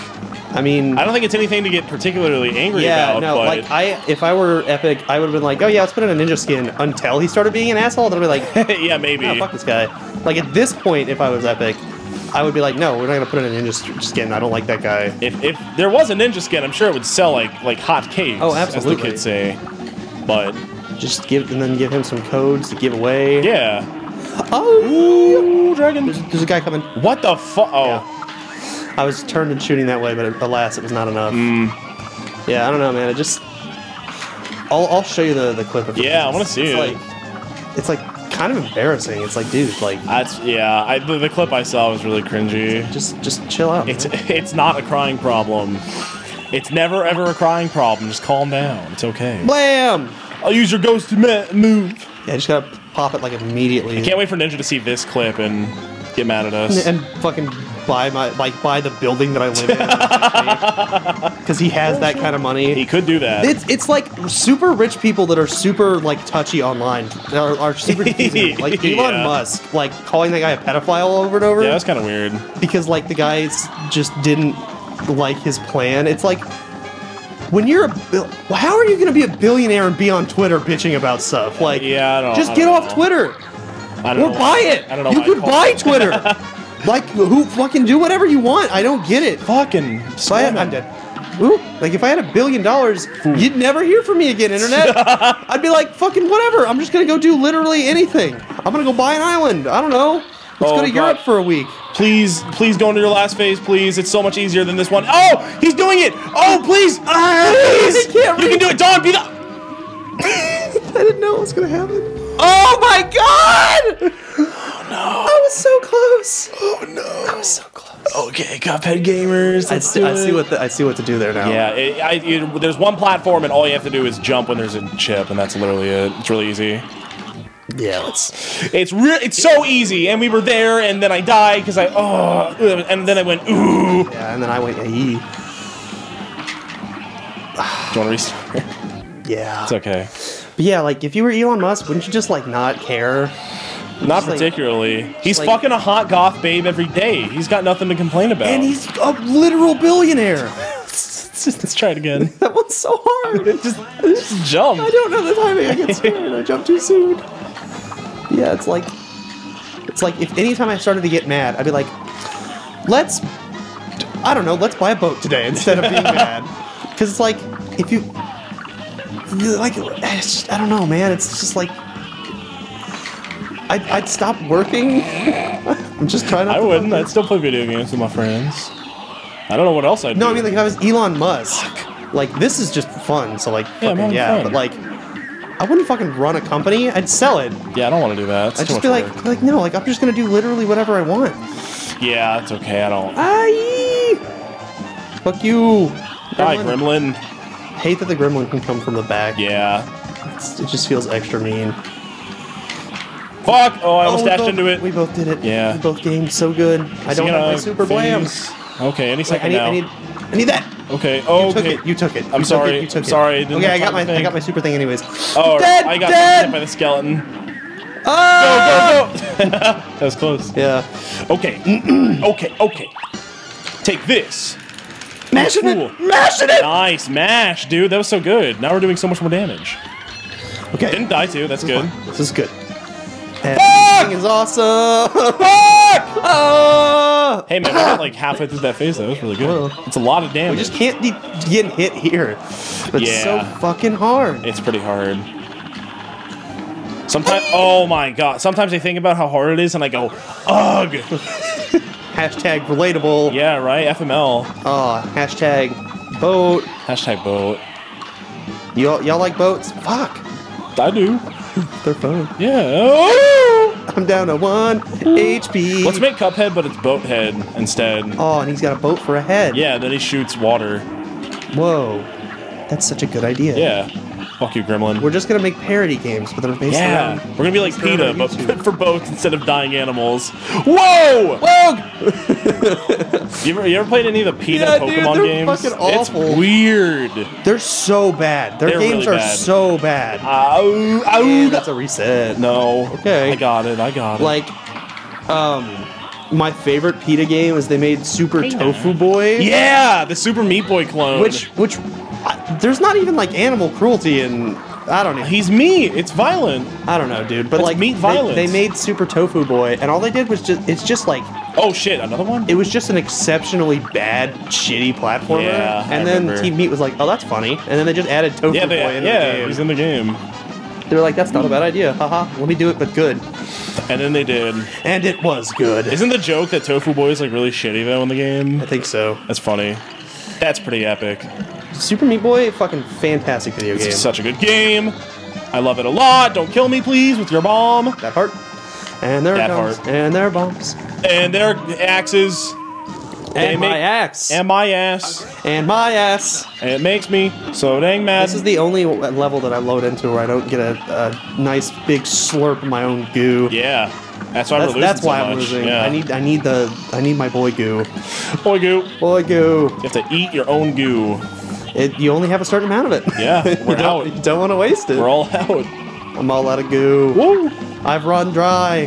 I mean, I don't think it's anything to get particularly angry yeah, about. no, but like I, if I were Epic, I would have been like, oh yeah, let's put in a ninja skin until he started being an asshole. Then I'd be like, yeah, maybe. oh, fuck this guy. Like at this point, if I was Epic, I would be like, no, we're not gonna put in a ninja skin. I don't like that guy. If, if there was a ninja skin, I'm sure it would sell like like hot cakes. Oh, As the absolutely. kids say. But Just give and then give him some codes to give away. yeah. Oh, Ooh, dragon. there's, there's a guy coming. What the fuck? Oh, Yeah. I was turned and shooting that way, but alas, it was not enough. Mm. Yeah, I don't know, man. It just. I'll, I'll show you the, the clip of. Yeah, I wanna It's- see it's it. Like, it's like kind of embarrassing. It's like, dude, like, that's yeah. I, the, the clip I saw was really cringy. just just chill out. It's man. it's not a crying problem. It's never ever a crying problem. Just calm down. It's okay. Blam! I'll use your ghost ma- move. Yeah, just gotta pop it like immediately. I Can't wait for Ninja to see this clip and get mad at us. and fucking buy my like buy the building that I live in. because he has that kind of money. He could do that. It's it's like super rich people that are super like touchy online are, are super confusing. like Elon Yeah. Musk, like calling that guy a pedophile over and over yeah, that's kind of weird. because like the guys just didn't like his plan. It's like when you're a bil- how are you going to be a billionaire and be on Twitter bitching about stuff? Like Yeah, I don't- just get don't off know. Twitter I don't or know. buy it. I don't know. You could buy Twitter. like who fucking do whatever you want. I don't get it. Fucking. If I, I'm dead. Ooh, like if I had a billion dollars, hmm. you'd never hear from me again, internet. I'd be like, fucking whatever. I'm just gonna go do literally anything. I'm gonna go buy an island. I don't know. Let's Oh, go to God. Europe for a week. Please, please go into your last phase, please. It's so much easier than this one. Oh, he's doing it. Oh, please, ah, please. I can't you can do it, Don. Be the. I didn't know it was gonna happen. Oh my god! Oh no! I was so close. Oh no. I was so close. Okay, Cuphead gamers. I let's see, do I see what the, I see what to do there now. Yeah, it, I, it, there's one platform, and all you have to do is jump when there's a chip, and that's literally it. It's really easy. yeah. Let's. It's re- it's so easy, and we were there, and then I died because I oh, and then I went ooh. Yeah, and then I went. Ee. you want to restart? Yeah. It's okay. But yeah, like if you were Elon Musk, wouldn't you just like not care? Not like- particularly. He's like- fucking a hot goth babe every day. He's got nothing to complain about. And he's a literal billionaire. let's, just- let's try it again. That one's so hard. just, just jump. I don't know the timing. I get scared. I jump too soon. Yeah, it's like, it's like if anytime I started to get mad, I'd be like, let's, I don't know, let's buy a boat today instead of being mad. Because it's like if you, like, I don't know, man. It's just like. I'd, I'd stop working. I'm just trying not I wouldn't. fucking- I'd still play video games with my friends. I don't know what else I'd No, do. I mean like if I was Elon Musk, like this is just fun. So like, Yeah, fucking, yeah, but like, I wouldn't fucking run a company. I'd sell it. yeah, I don't want to do that. It's I'd just be like, work. like no, like I'm just gonna do literally whatever I want. yeah, it's okay. I don't. Aye. Fuck you. Gremlin. Gremlin. Hate that the gremlin can come from the back. Yeah. It's- it just feels extra mean. Fuck! Oh, I oh, almost we dashed both- into it. We both did it. Yeah. We both gamed so good. I don't You have my super blam. phase? Okay, any Wait, I second need, now. I need, I need that. okay. You Oh, took okay. it. You took it. I'm You took sorry. It, you took I'm it. sorry, I Okay, I got my, to I got my super thing anyways. Oh, dead, I got dead. hit by the skeleton. Oh! Go, go, go! that was close. Yeah. Okay. okay, okay. Take this. Mashing Cool. it. Mashing it. Nice. Mash, dude. That was so good. Now we're doing so much more damage. Okay. Didn't die too. That's good. This is good. And this thing is awesome. Ah! Hey, man, we got like halfway through that phase. That was really good. It's a lot of damage. we just can't be getting hit here. It's so fucking hard. It's pretty hard. Sometimes, oh my god. Sometimes I think about how hard it is, and I go, ugh. Hashtag relatable. Yeah, right. FML. Oh, hashtag boat. Hashtag boat. Y'all, y'all like boats? Fuck. I do. They're fun. Yeah. Oh! I'm down to one HP. Let's make Cuphead, but it's Boathead instead. Oh, and he's got a boat for a head. Yeah, then he shoots water. Whoa. That's such a good idea. Yeah. Fuck you, Gremlin. We're just gonna make parody games, but they're based yeah, around. we're gonna be like PETA, but for boats instead of dying animals. Whoa! Whoa! You ever, you ever played any of the PETA Yeah, dude, Pokemon they're games? fucking awful. It's weird. They're so bad. Their They're games really are bad. so bad. Ow, ow, And that's a reset. no. Okay. I got it. I got it. Like, um, my favorite PETA game is they made Super Tofu Boy. yeah, the Super Meat Boy clone. Which, which, I, there's not even like animal cruelty in. I don't know. he's meat. It's violent. I don't know, dude. But That's like meat they- violence. They, made Super Tofu Boy, and all they did was just. It's just like Oh shit! Another one. it was just an exceptionally bad, shitty platformer. Yeah, I and then remember. Team Meat was like, "Oh, that's funny," and then they just added Tofu yeah, Boy they, into yeah, the game. he's in the game. They were like, "That's not a bad idea, haha. Let me do it, but good." And then they did. And it was good. Isn't the joke that Tofu Boy is like really shitty though in the game? I think so. That's funny. That's pretty epic. Super Meat Boy, fucking fantastic video game. It's such a good game. I love it a lot. Don't kill me, please, with your bomb. that heart. And there That comes. heart. And there are bombs. And their axes. They And my axe. And my ass. and my ass. And it makes me so dang mad. This is the only level that I load into where I don't get a, a nice big slurp of my own goo. yeah. That's why That's, that's so why I'm losing. Yeah. I need I need the I need my boy goo. boy goo. Boy goo. You have to eat your own goo. It, you only have a certain amount of it. Yeah, we're don't, out. you don't want to waste it. We're all out. I'm all out of goo. Woo! I've run dry.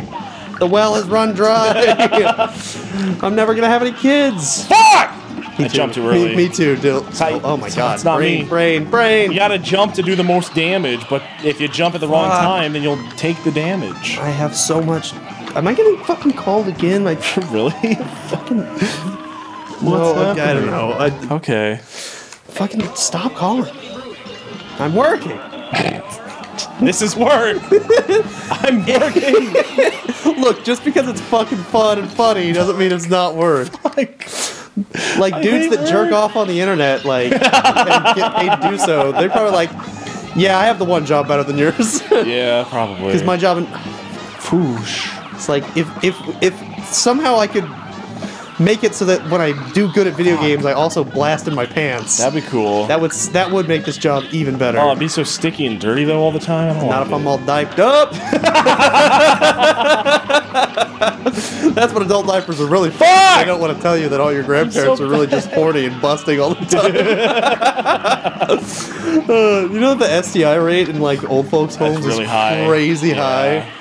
The well has run dry. I'm never gonna have any kids. Fuck! Me I jumped too early. Me, me too. Dil- oh, oh my god. it's not brain, me. brain, brain. You gotta jump to do the most damage, but if you jump at the wrong Fuck. time, then you'll take the damage. I have so much. Am I getting fucking called again? Like really? fucking. What's no, I don't know. I, Okay. Fucking stop calling. I'm working. This is work. I'm working. Look, just because it's fucking fun and funny doesn't mean it's not work. like, Like dudes that jerk off on the internet, like, and get paid to do so, they're probably like, "Yeah, I have the one job better than yours." yeah, probably. Because my job, in, it's like if if if somehow I could make it so that when I do good at video games, I also blast in my pants. That'd be cool. That would that would make this job even better. oh, it'd be so sticky and dirty though all the time. Not if I'm all diped up. That's what adult diapers are really for. I don't want to tell you that all your grandparents so are really just horny and busting all the time. Uh, you know the STI rate in like old folks' homes really is high. crazy Yeah. high.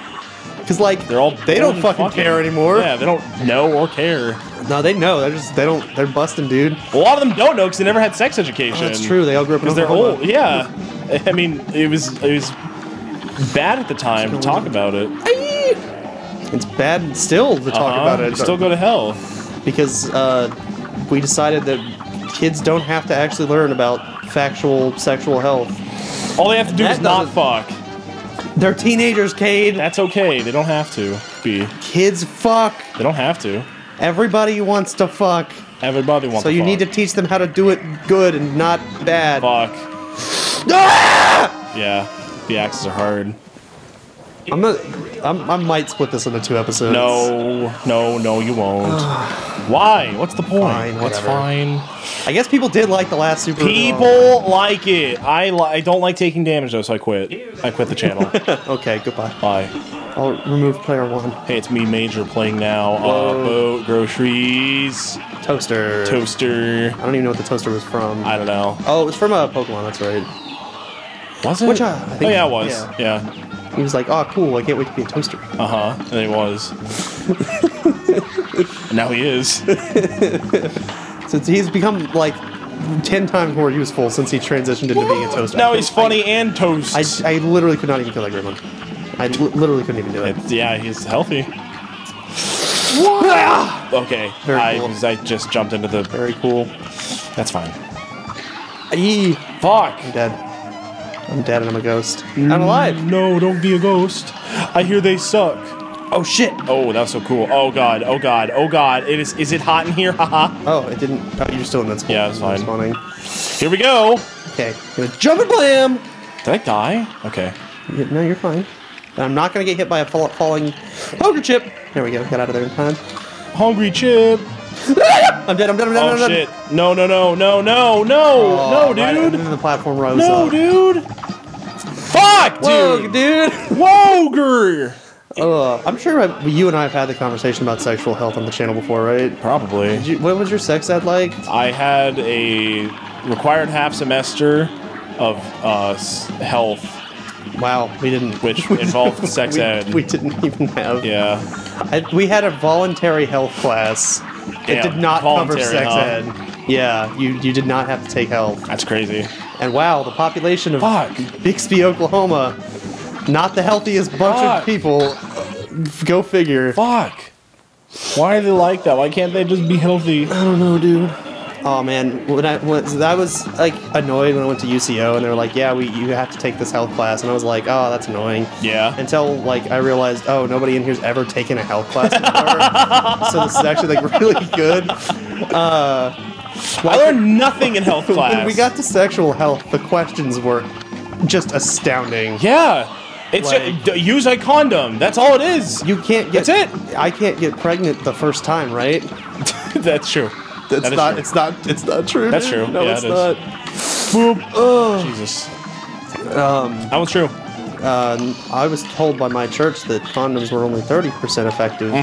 Cause like They're all they don't born fucking, care anymore. Yeah, they don't know or care. No, they know. They're just they don't. They're busting, dude. A lot of them don't know because they never had sex education. Oh, that's true. They all grew up in Because they're old. Yeah. I mean, it was it was bad at the time to talk about it. It's bad still to talk Uh-huh. about it. You still go to hell. because uh, we decided that kids don't have to actually learn about factual sexual health. All they have to do That is not fuck. They're teenagers, Cade. That's okay. They don't have to be. Kids fuck. They don't have to. Everybody wants to fuck. Everybody wants to So you fuck. need to teach them how to do it good and not bad. fuck. Ah! Yeah. The axes are hard. I'm gonna, I'm, I might split this into two episodes. No, no, no, you won't. Why? What's the point? Fine, What's whatever. fine? I guess people did like the last Super. People like it. I li- I don't like taking damage though, so I quit. I quit the channel. okay, goodbye. Bye. I'll remove player one. Hey, it's me, Major, playing now. Uh, boat, groceries, Toaster. toaster. I don't even know what the toaster was from. I don't know. oh, it was from a Pokemon. That's right. Was it? Which, uh, I think- oh yeah, it was. yeah. Yeah. He was like, "Oh, cool! I can't wait to be a toaster." Uh huh. And he was. now he is. Since he's become like ten times more useful since he transitioned into being a toaster. Now he's funny and toast. I, I literally could not even kill that Gremlin. I li- literally couldn't even do it. It's- yeah, he's healthy. Okay, Very I, cool. I just jumped into the. Very cool. That's fine. Eee, Fuck. I'm dead. I'm dead and I'm a ghost. Mm, I'm alive. No, don't be a ghost. I hear they suck. Oh shit. Oh, that was so cool. Oh god. Oh god. Oh god. It is. Is it hot in here? Haha. Oh, it didn't. Oh, you're still invincible. Yeah, it's fine. Spawning. Here we go. Okay, gonna jump and blam. Did I die? Okay. Yeah, No, you're fine. I'm not gonna get hit by a fall- falling poker chip. There we go. Got out of there in time. Hungry chip. I'm dead. I'm dead. I'm dead. Oh I'm dead. shit. No, no, no, no, no, no, Oh, no, right dude. into the platform rose No, up. dude. Fuck, Whoa, dude. dude. Woger. Uh, I'm sure I, you and I have had the conversation about sexual health on the channel before, right? Probably. Did you, what was your sex ed like? I had a required half semester of uh, health, Wow, we didn't. which involved sex we, ed. we didn't even have. yeah. I, we had a voluntary health class. It did not cover sex huh? ed. Yeah, you you did not have to take health. That's crazy. And wow, the population of Fuck. Bixby, Oklahoma, not the healthiest bunch Fuck. of people. Go figure. Fuck. Why are they like that? Why can't they just be healthy? I don't know, dude. Oh man, when I when, I was like annoyed when I went to UCO and they were like, "Yeah, we you have to take this health class," and I was like, "Oh, that's annoying." Yeah. Until like I realized, oh, nobody in here's ever taken a health class before, so this is actually like really good. Uh, I learned nothing in health class. when we got to sexual health, the questions were just astounding. Yeah. It's Like- d- use a condom. That's all it is. You can't get. That's I can't get pregnant the first time, right? That's true. That's That not. true. It's not. It's not true. That's true. No, Yeah, it's it not. Boop. Oh. Jesus. Um. That one's true. uh, I was told by my church that condoms were only 30% effective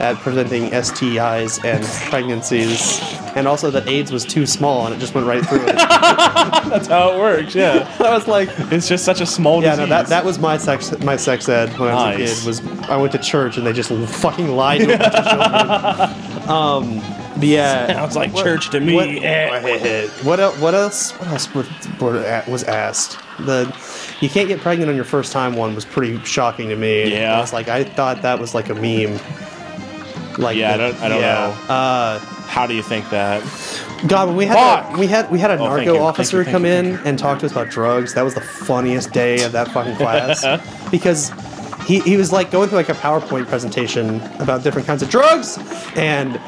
at preventing STIs and pregnancies, and also that AIDS was too small and it just went right through it. That's how it works. Yeah, I was like, it's just such a small yeah, disease. no, that that was my sex my sex ed when I was a kid. Was I went to church and they just fucking lied to a bunch of children. Um, yeah, Sounds like church to me. What, Eh. what else? What else? What else was, was asked? The you can't get pregnant on your first time one was pretty shocking to me. Yeah. I was like, I thought that was like a meme. Like, Yeah, I don't- I don't yeah. Uh, How do you think that? God, when we had Fuck. a, we had we had a Oh, narco officer you, come you, in thank and talk to us about drugs. That was the funniest day of that fucking class because he, he was like going through like a PowerPoint presentation about different kinds of drugs and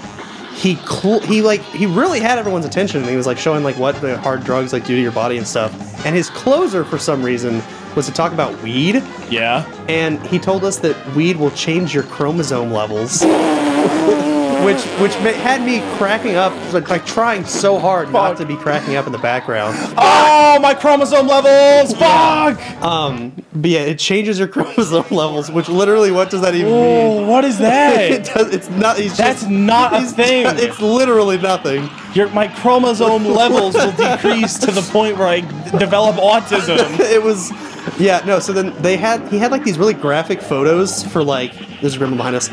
he cl- he like he really had everyone's attention and he was like showing like what the hard drugs like do to your body and stuff. And his closer for some reason was to talk about weed Yeah. and he told us that weed will change your chromosome levels. Which, which had me cracking up, like, like trying so hard not to be cracking up in the background. Oh, my chromosome levels! Fuck! Um, but yeah, it changes your chromosome levels. Which literally, what does that even mean? Oh, what is it that? does. It's not. That's just, not a thing. It's literally nothing. Your, my chromosome levels will decrease to the point where I develop autism. It was, yeah, no. So then they had he had like these really graphic photos for like there's a grandma behind us,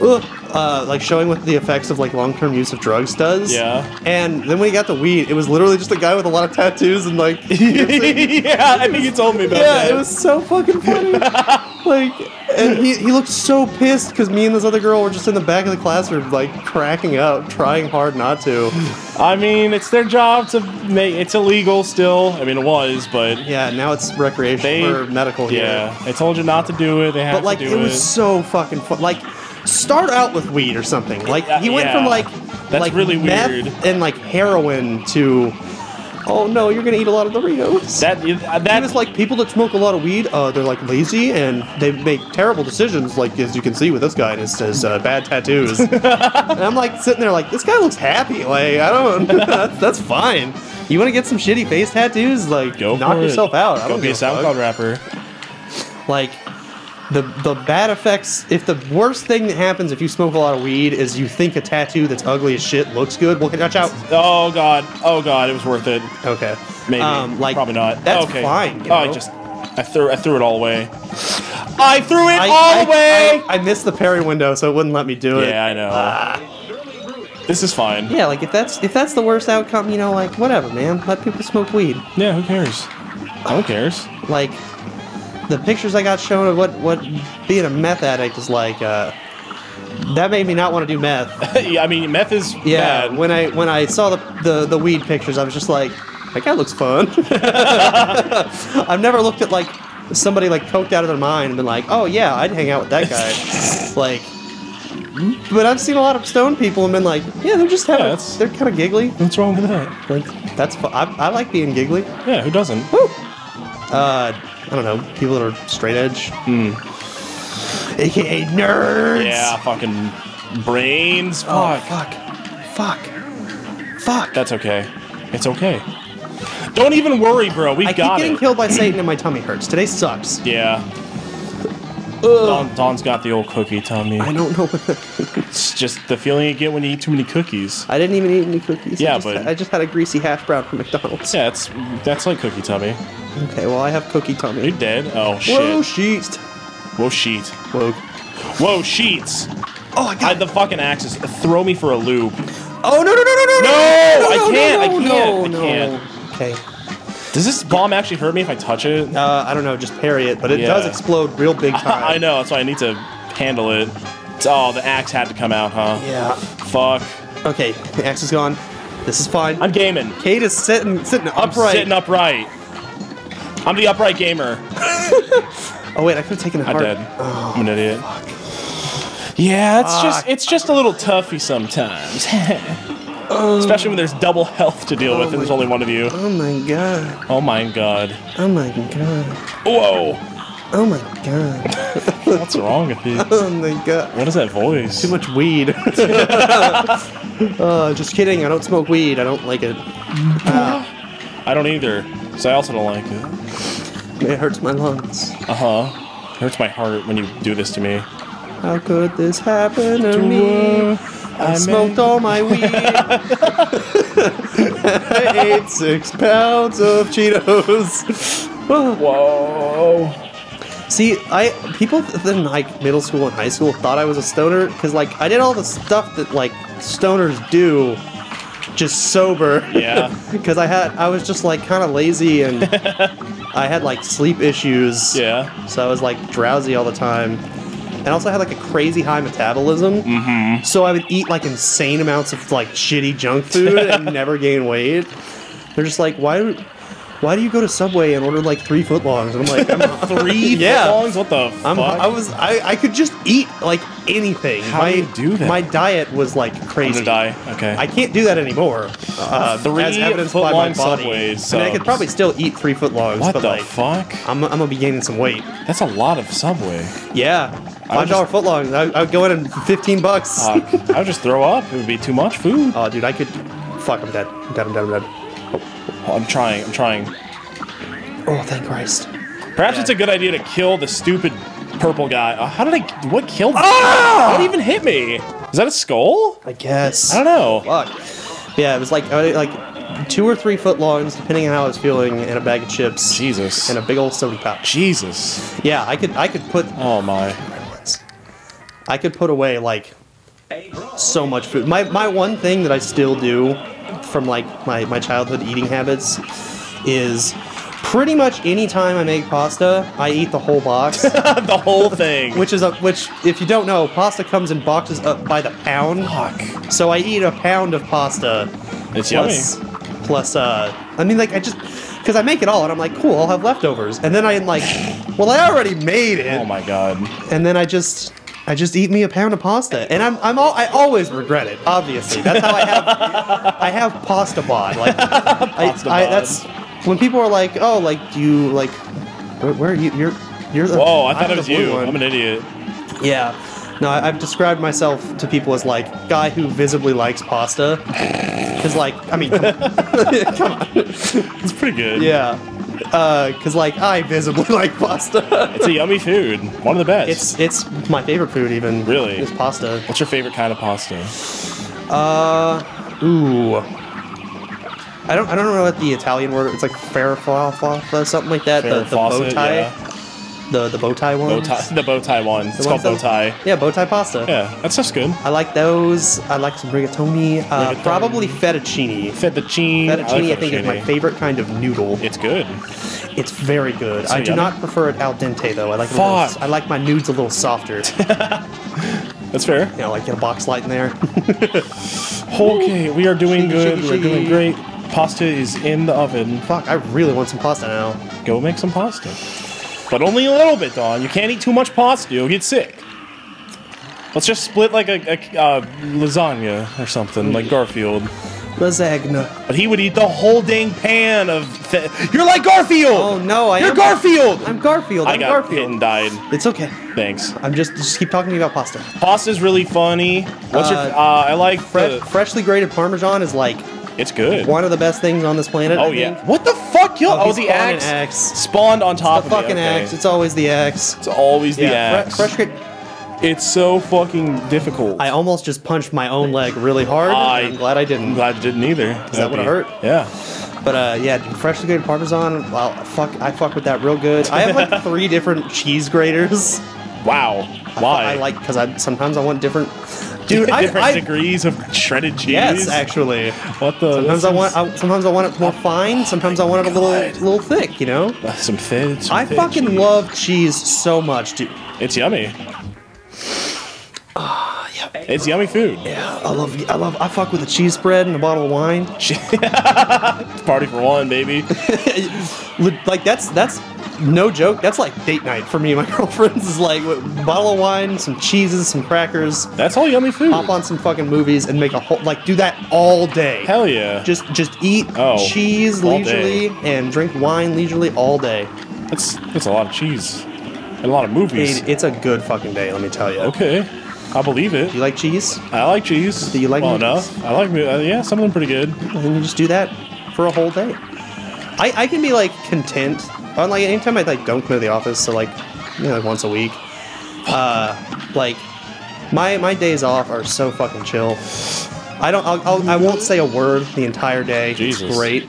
Ugh, uh, like showing what the effects of like long term use of drugs does. Yeah. And then when he got to weed, it was literally just a guy with a lot of tattoos and like. yeah, I think you told me about yeah, that. it was so fucking funny. like, and he, he looked so pissed because me and this other girl were just in the back of the classroom, like cracking up, trying hard not to. I mean, it's their job to make. It's illegal still. I mean, it was, but Yeah, now it's recreational they or medical here. Yeah, they told you not to do it. They have to do it. But like, it was so fucking fun. Like, start out with weed or something. Like, he went yeah. from like, That's like really meth weird. and like heroin to, oh no, you're gonna eat a lot of Doritos. That That that is like people that smoke a lot of weed. Uh, they're like lazy and they make terrible decisions. Like as you can see with this guy and his, his uh, bad tattoos. and I'm like sitting there like this guy looks happy. Like I don't. that's, that's fine. You want to get some shitty face tattoos? Like go knock for it. yourself out. I Go don't be a. SoundCloud rapper. Like the the bad effects. If the worst thing that happens if you smoke a lot of weed is you think a tattoo that's ugly as shit looks good, well, watch out. Oh god, oh god, it was worth it. Okay. Maybe, Um, like probably not. That's okay. fine. you Oh, I just I threw I threw it all away. I threw it I, all I- away. I, I missed the parry window, so it wouldn't let me do it. yeah, I know. Ah. This is fine. Yeah, like if that's if that's the worst outcome, you know, like whatever, man. Let people smoke weed. Yeah, who cares? Who cares? Like the pictures I got shown of what what being a meth addict is like. Uh, that made me not want to do meth. yeah, I mean, meth is Yeah, bad. when I when I saw the, the the weed pictures, I was just like, that guy looks fun. I've never looked at like somebody like coked out of their mind and been like, oh yeah, I'd hang out with that guy. like, but I've seen a lot of stoned people and been like, yeah, they're just having, Yeah, they're kind of giggly. What's wrong with that? Like that's I, I like being giggly. Yeah, who doesn't? Uh, I don't know, people that are straight edge, Mm. aka nerds. Yeah, fucking brains. Oh Fuck. fuck, fuck, fuck. That's okay. It's okay. Don't even worry, bro. We I keep getting it. killed by Satan and my tummy hurts. Today sucks. Yeah. Ugh. Don, Don's got the old cookie tummy. I don't know what. It's just the feeling you get when you eat too many cookies. I didn't even eat any cookies. Yeah, I just, but- I just had a greasy hash brown from McDonald's. Yeah, it's that's like cookie tummy. Okay, well I have cookie Are tummy. you dead? Oh shit. Whoa, sheets. Whoa sheet. Whoa. Whoa sheets. Oh, I I, got. the fucking axes. Throw me for a loop. oh no no no no no No, I can't, I No, can't, no, I no. can't. Okay. Does this bomb actually hurt me if I touch it? Uh, I don't know. Just parry it, but it Yeah. does explode real big time. I know. That's why I need to handle it. Oh, the axe had to come out, huh? Yeah. Fuck. Okay, the axe is gone. This is fine. I'm gaming. Cade is sitting sitting I'm upright. sitting upright. I'm the upright gamer. Oh wait, I could have taken a I'm heart. dead. I'm an idiot. Yeah, it's just it's just a little toughy sometimes. Especially when there's double health to deal with and there's only one of you. Oh my god. Oh my god. Oh my god. Whoa. Oh my god. What's wrong with you? Oh my god. What is that voice? Too much weed. uh, just kidding. I don't smoke weed. I don't like it. I don't either. So I also don't like it. It hurts my lungs. Uh huh. It hurts my heart when you do this to me. How could this happen to me? I smoked all my weed. I ate six pounds of Cheetos. Whoa. See, I people in like middle school and high school thought I was a stoner because like I did all the stuff that like stoners do, just sober. Yeah. Because I had I was just like kind of lazy and I had like sleep issues. Yeah. So I was like drowsy all the time. And also I had like a crazy high metabolism. Mm-hmm. So I would eat like insane amounts of like shitty junk food and never gain weight. They're just like, why do, why do you go to Subway and order like three footlongs? And I'm like, I'm Three Yeah. footlongs? What the I'm, fuck? I was I, I could just eat like anything. How my, do you do that? My diet was like crazy. I'm crazy. gonna die. Okay. I can't do that anymore. Uh, Three as evidenced by my foot-long body. Subways I mean, I could probably still eat three foot longs, what but the like fuck? I'm, I'm gonna be gaining some weight. That's a lot of Subway. Yeah, I would five dollar foot longs. I, I would go in and fifteen bucks. Fuck. I would just throw up. It would be too much food. oh, dude, I could. Fuck, I'm dead. I'm dead. I'm dead. I'm dead. Oh, I'm trying. I'm trying. Oh, thank Christ. Perhaps Yeah. it's a good idea to kill the stupid purple guy. Uh, how did I? What killed? Ah! What even hit me? Is that a skull? I guess. I don't know. Fuck. Yeah, it was like uh, like two or three foot longs, depending on how I was feeling, and a bag of chips, Jesus. and a big old soda pop. Jesus. Yeah, I could I could put Oh my. I could put away like so much food. My my one thing that I still do from like my, my childhood eating habits is pretty much any time I make pasta, I eat the whole box. the whole thing. which is a which if you don't know, pasta comes in boxes up by the pound. Fuck. So I eat a pound of pasta It's plus yummy. plus uh I mean like I just because I make it all and I'm like cool I'll have leftovers and then I'm like well I already made it Oh my god. and then I just I just eat me a pound of pasta, and I'm I'm all, I always regret it. Obviously, that's how I have I have pasta bod. Like Pasta I, bod. that's when people are like, oh, like do you like where, where are you? You're you're the Whoa, I thought I'm it was you. one. I'm an idiot. Yeah. No, I, I've described myself to people as like guy who visibly likes pasta. Cause like I mean. Come on. It's pretty good. yeah. Uh, cause like I visibly like pasta. It's a yummy food. One of the best. it's it's my favorite food even. Really? Is pasta. What's your favorite kind of pasta? Uh, ooh. I don't I don't know what the Italian word. It's like farfafa, something like that. The, the bow tie. yeah. The the bow tie one. Bow tie, the bow tie one. It's called bow that- tie. Yeah, bow tie pasta. Yeah, that stuff's good. I like those. I like some rigatoni. Uh, Rigatoni. probably fettuccine. Fettuccine. Fettuccine, I, like think, is my favorite kind of noodle. It's good. It's very good. So I do yummy. not prefer it al dente though. I like little, I like my nudes a little softer. That's fair. you know, like get a box light in there. Okay, we are doing good. We're doing great. Pasta is in the oven. Fuck, I really want some pasta now. Go make some pasta. But only a little bit, Don. You can't eat too much pasta. You'll get sick. Let's just split like a, a uh, lasagna or something, like Garfield. Lasagna. But he would eat the whole dang pan of. You're like Garfield. Oh no, I You're am Garfield. I'm Garfield. I I'm got hit Garfield. and died. It's okay. Thanks. I'm just just keep talking to me about pasta. Pasta's really funny. What's your? Uh, Uh, I like Fre- the. freshly grated Parmesan is like It's good. one of the best things on this planet. Oh I yeah. think. What the fuck? Yo, oh, he's the axe. axe. spawned on top The of fucking it. okay. axe. It's always the axe. It's always the yeah, axe. fre- fresh gra- It's so fucking difficult. I almost just punched my own leg really hard. I, I'm glad I didn't. I'm glad you didn't either. Because that would've hurt? Yeah. But uh, yeah, freshly grated Parmesan. Well, fuck, I fuck with that real good. I have like three different cheese graters. Wow. Why? I like because I sometimes I want different. Dude, different I, degrees of shredded cheese. Yes, actually. What the? Sometimes I want. I, sometimes I want it more fine. Sometimes I want it a little, little thick. You know. some thin. Some I fucking cheese. love cheese so much, dude. It's yummy. Ah, yeah. It's yummy food. Yeah, I love. I love. I fuck with a cheese spread and a bottle of wine. Party for one, baby. Like that's that's no joke. That's like date night for me and my girlfriends. Is like bottle of wine, some cheeses, some crackers. That's all yummy food. Hop on some fucking movies and make a whole like do that all day. Hell yeah. Just just eat Oh, cheese leisurely and drink wine leisurely all day. That's that's a lot of cheese. And a lot of movies. Dude, it's a good fucking day. Let me tell you. Okay. I believe it. Do you like cheese? I like cheese. Do you like well movies? enough? I like uh, yeah, some of them pretty good. And you just do that for a whole day. I, I can be like content on like anytime I like don't come to the office, so like you know, like once a week. Uh, like my my days off are so fucking chill. I don't. I'll, I'll, I won't say a word the entire day. Jesus. It's great.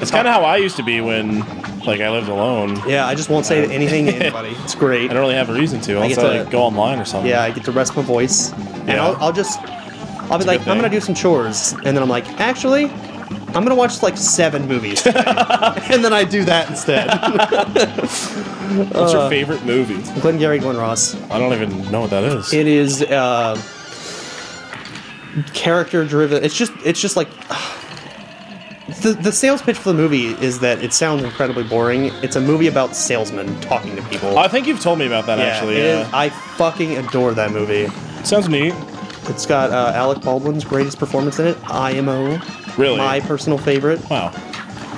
It's kind of how I used to be when, like, I lived alone. Yeah, I just won't say anything to anybody. It's great. I don't really have a reason to, unless get I, to- like, go online or something. Yeah, I get to rest my voice, and Yeah. I'll, I'll just, I'll be a like, I'm gonna do some chores, and then I'm like, actually, I'm gonna watch like seven movies, today." and then I do that instead. What's your favorite movie? Glengarry Glen Ross. I don't even know what that is. It is uh, character driven. It's just, it's just like. The, the sales pitch for the movie is that it sounds incredibly boring. It's a movie about salesmen talking to people. I think you've told me about that, actually. it Yeah. I fucking adore that movie. Sounds neat. It's got uh, Alec Baldwin's greatest performance in it. IMO. Really? My personal favorite. Wow.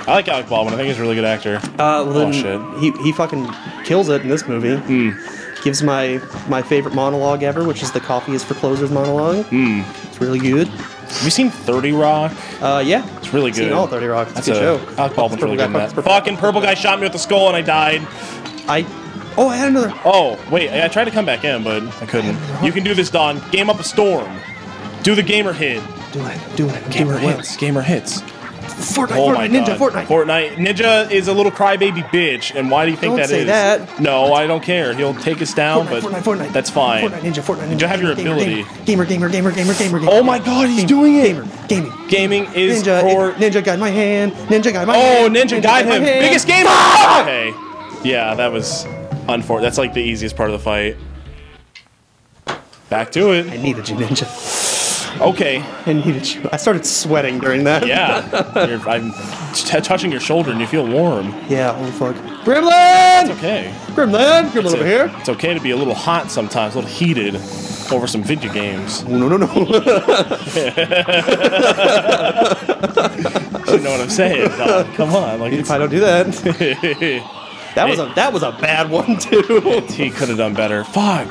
I like Alec Baldwin. I think he's a really good actor. Uh, well, Oh, shit. He, he fucking kills it in this movie. Gives my my favorite monologue ever, which is the coffee is for closers monologue. Hmm. It's really good. Have you seen 30 Rock? Uh, yeah. It's really Seen good. all 30 Rock. It's That's a good a, show. Alec Baldwin's really good in Purple that. Guy, Purple- Fucking purple guy shot me with the skull and I died. I. Oh, I had another. Oh, wait, I I tried to come back in, but I couldn't. You can do this, Don. Game up a storm. Do the gamer hit. Doing it. Do it. Gamer doing it. hits. Gamer hits. Fortnite. Oh Fortnite. my Ninja. god. Fortnite. Fortnite. Ninja is a little crybaby bitch, and why do you think Don't that is? say that. No, I don't care. He'll take us down, Fortnite, but Fortnite, Fortnite. that's fine. Fortnite Ninja. Fortnite Ninja. You have your gamer, ability. Gamer, gamer, gamer, gamer, gamer, gamer. Oh my god, he's Gamer, doing it. Gamer, gaming. Gaming is Ninja, for. ninja guide my hand. Ninja guide my Oh, hand. Ninja, guide my him. hand. Biggest gamer. Fuck! Okay. Yeah, that was unfortunate. That's like the easiest part of the fight. Back to it. I it. needed you, Ninja. Okay. I needed you. I started sweating during that. Yeah. You're, I'm t- touching your shoulder and you feel warm. Yeah, holy fuck. Gremlin! Okay. Gremlin! Gremlin It's, over a- here. it's okay to be a little hot sometimes, a little heated over some video games. Oh, no, no, no. You know what I'm saying? Don. Come on, like if I don't do that. That was a that was a bad one too. he could have done better. Fuck.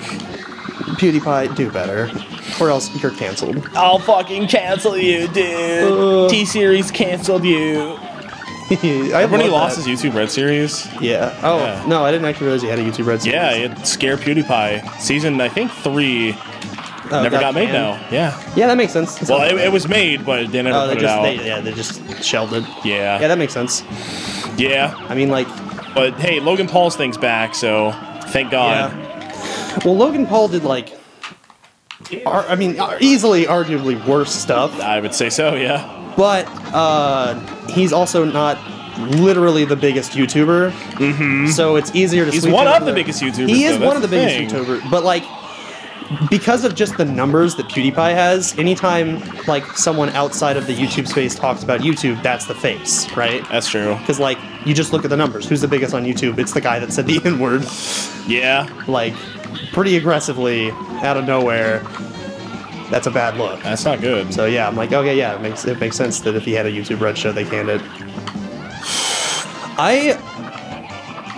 PewDiePie, do better, or else you're canceled. I'll fucking cancel you, dude. Uh. T Series canceled you. I When he lost that. his YouTube Red Series, Yeah. Oh Yeah. no, I didn't actually realize he had a YouTube Red. Series. yeah, it scared PewDiePie. Season I think three Oh, never got made canned. now. Yeah. Yeah, that makes sense. It's Well, it, it was made, but they never Oh, put they it just out. they, yeah they just shelved it. yeah. Yeah, that makes sense. yeah. I mean, like, But hey, Logan Paul's thing's back, so thank God. yeah. Well, Logan Paul did like, ar- I mean, easily, arguably worse stuff. I would say so. Yeah. But uh, he's also not literally the biggest YouTuber. Mm-hmm. So it's easier to. He's one of the biggest YouTubers, He is though, one of the that's biggest YouTubers, but like. Because of just the numbers that PewDiePie has, anytime like someone outside of the YouTube space talks about YouTube, that's the face, right? That's true. Because like you just look at the numbers. Who's the biggest on YouTube? It's the guy that said the N word, Yeah. like pretty aggressively out of nowhere. That's a bad look. That's not good. So yeah, I'm like, okay, yeah, it makes it makes sense that if he had a YouTube Red show, they canned it. I,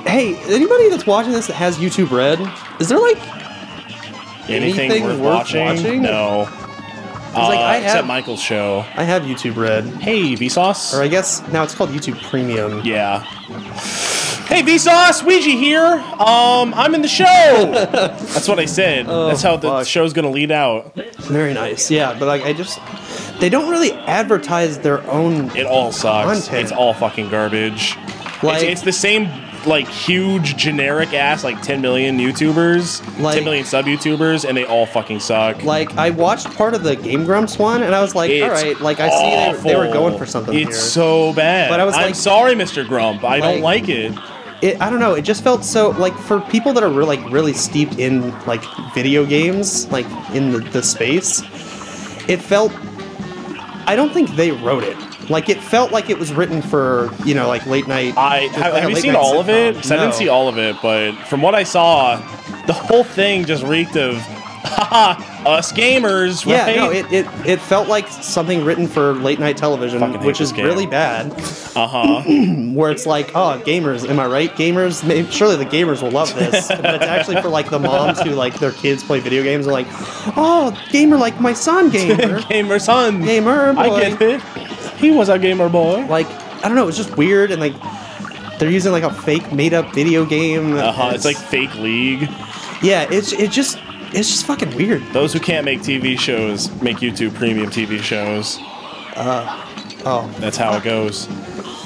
hey, anybody that's watching this that has YouTube Red, is there like, Anything, anything worth, worth watching? watching? No. Uh, like, I except have- Michael's show. I have YouTube Red, Hey, Vsauce. or I guess now it's called YouTube Premium. Yeah. Hey, Vsauce, Weegee here. Um, I'm in the show. That's what I said. That's how the Oh, fuck. show's gonna lead out. Very nice, yeah. But like, I just, they don't really advertise their own. It all sucks. Content. It's all fucking garbage. Like- it's, it's the same like huge generic ass like 10 million YouTubers, Like- 10 million sub YouTubers, and they all fucking suck. Like, I watched part of the Game Grumps one, and I was like, It's all right, like I see they, they were going for something It's here. so bad. But I was I'm like- sorry, Mr. Grump. I don't Like- like it. It, I don't know. It just felt so like for people that are really, like really steeped in like video games, like in the, the space. It felt. I don't think they wrote it. Like it felt like it was written for you know like late night. I just have, like have you seen all of it? sitcom. 'Cause I didn't see all of it, but from what I saw, the whole thing just reeked of, us gamers, Yeah, right? no, it, it it felt like something written for late night television, which is game. really bad. uh huh. Where it's like, oh, gamers, am I right? Gamers, may, surely the gamers will love this, but it's actually for like the moms who like their kids play video games and like, oh, gamer like my son, gamer, gamer son. gamer boy. I get it. He was a gamer boy. Like, I don't know, it was just weird and like they're using like a fake made up video game. Uh-huh. It's like fake league. yeah, it's it just it's just fucking weird. Those who can't make TV shows make YouTube premium TV shows. Oh, That's how it goes.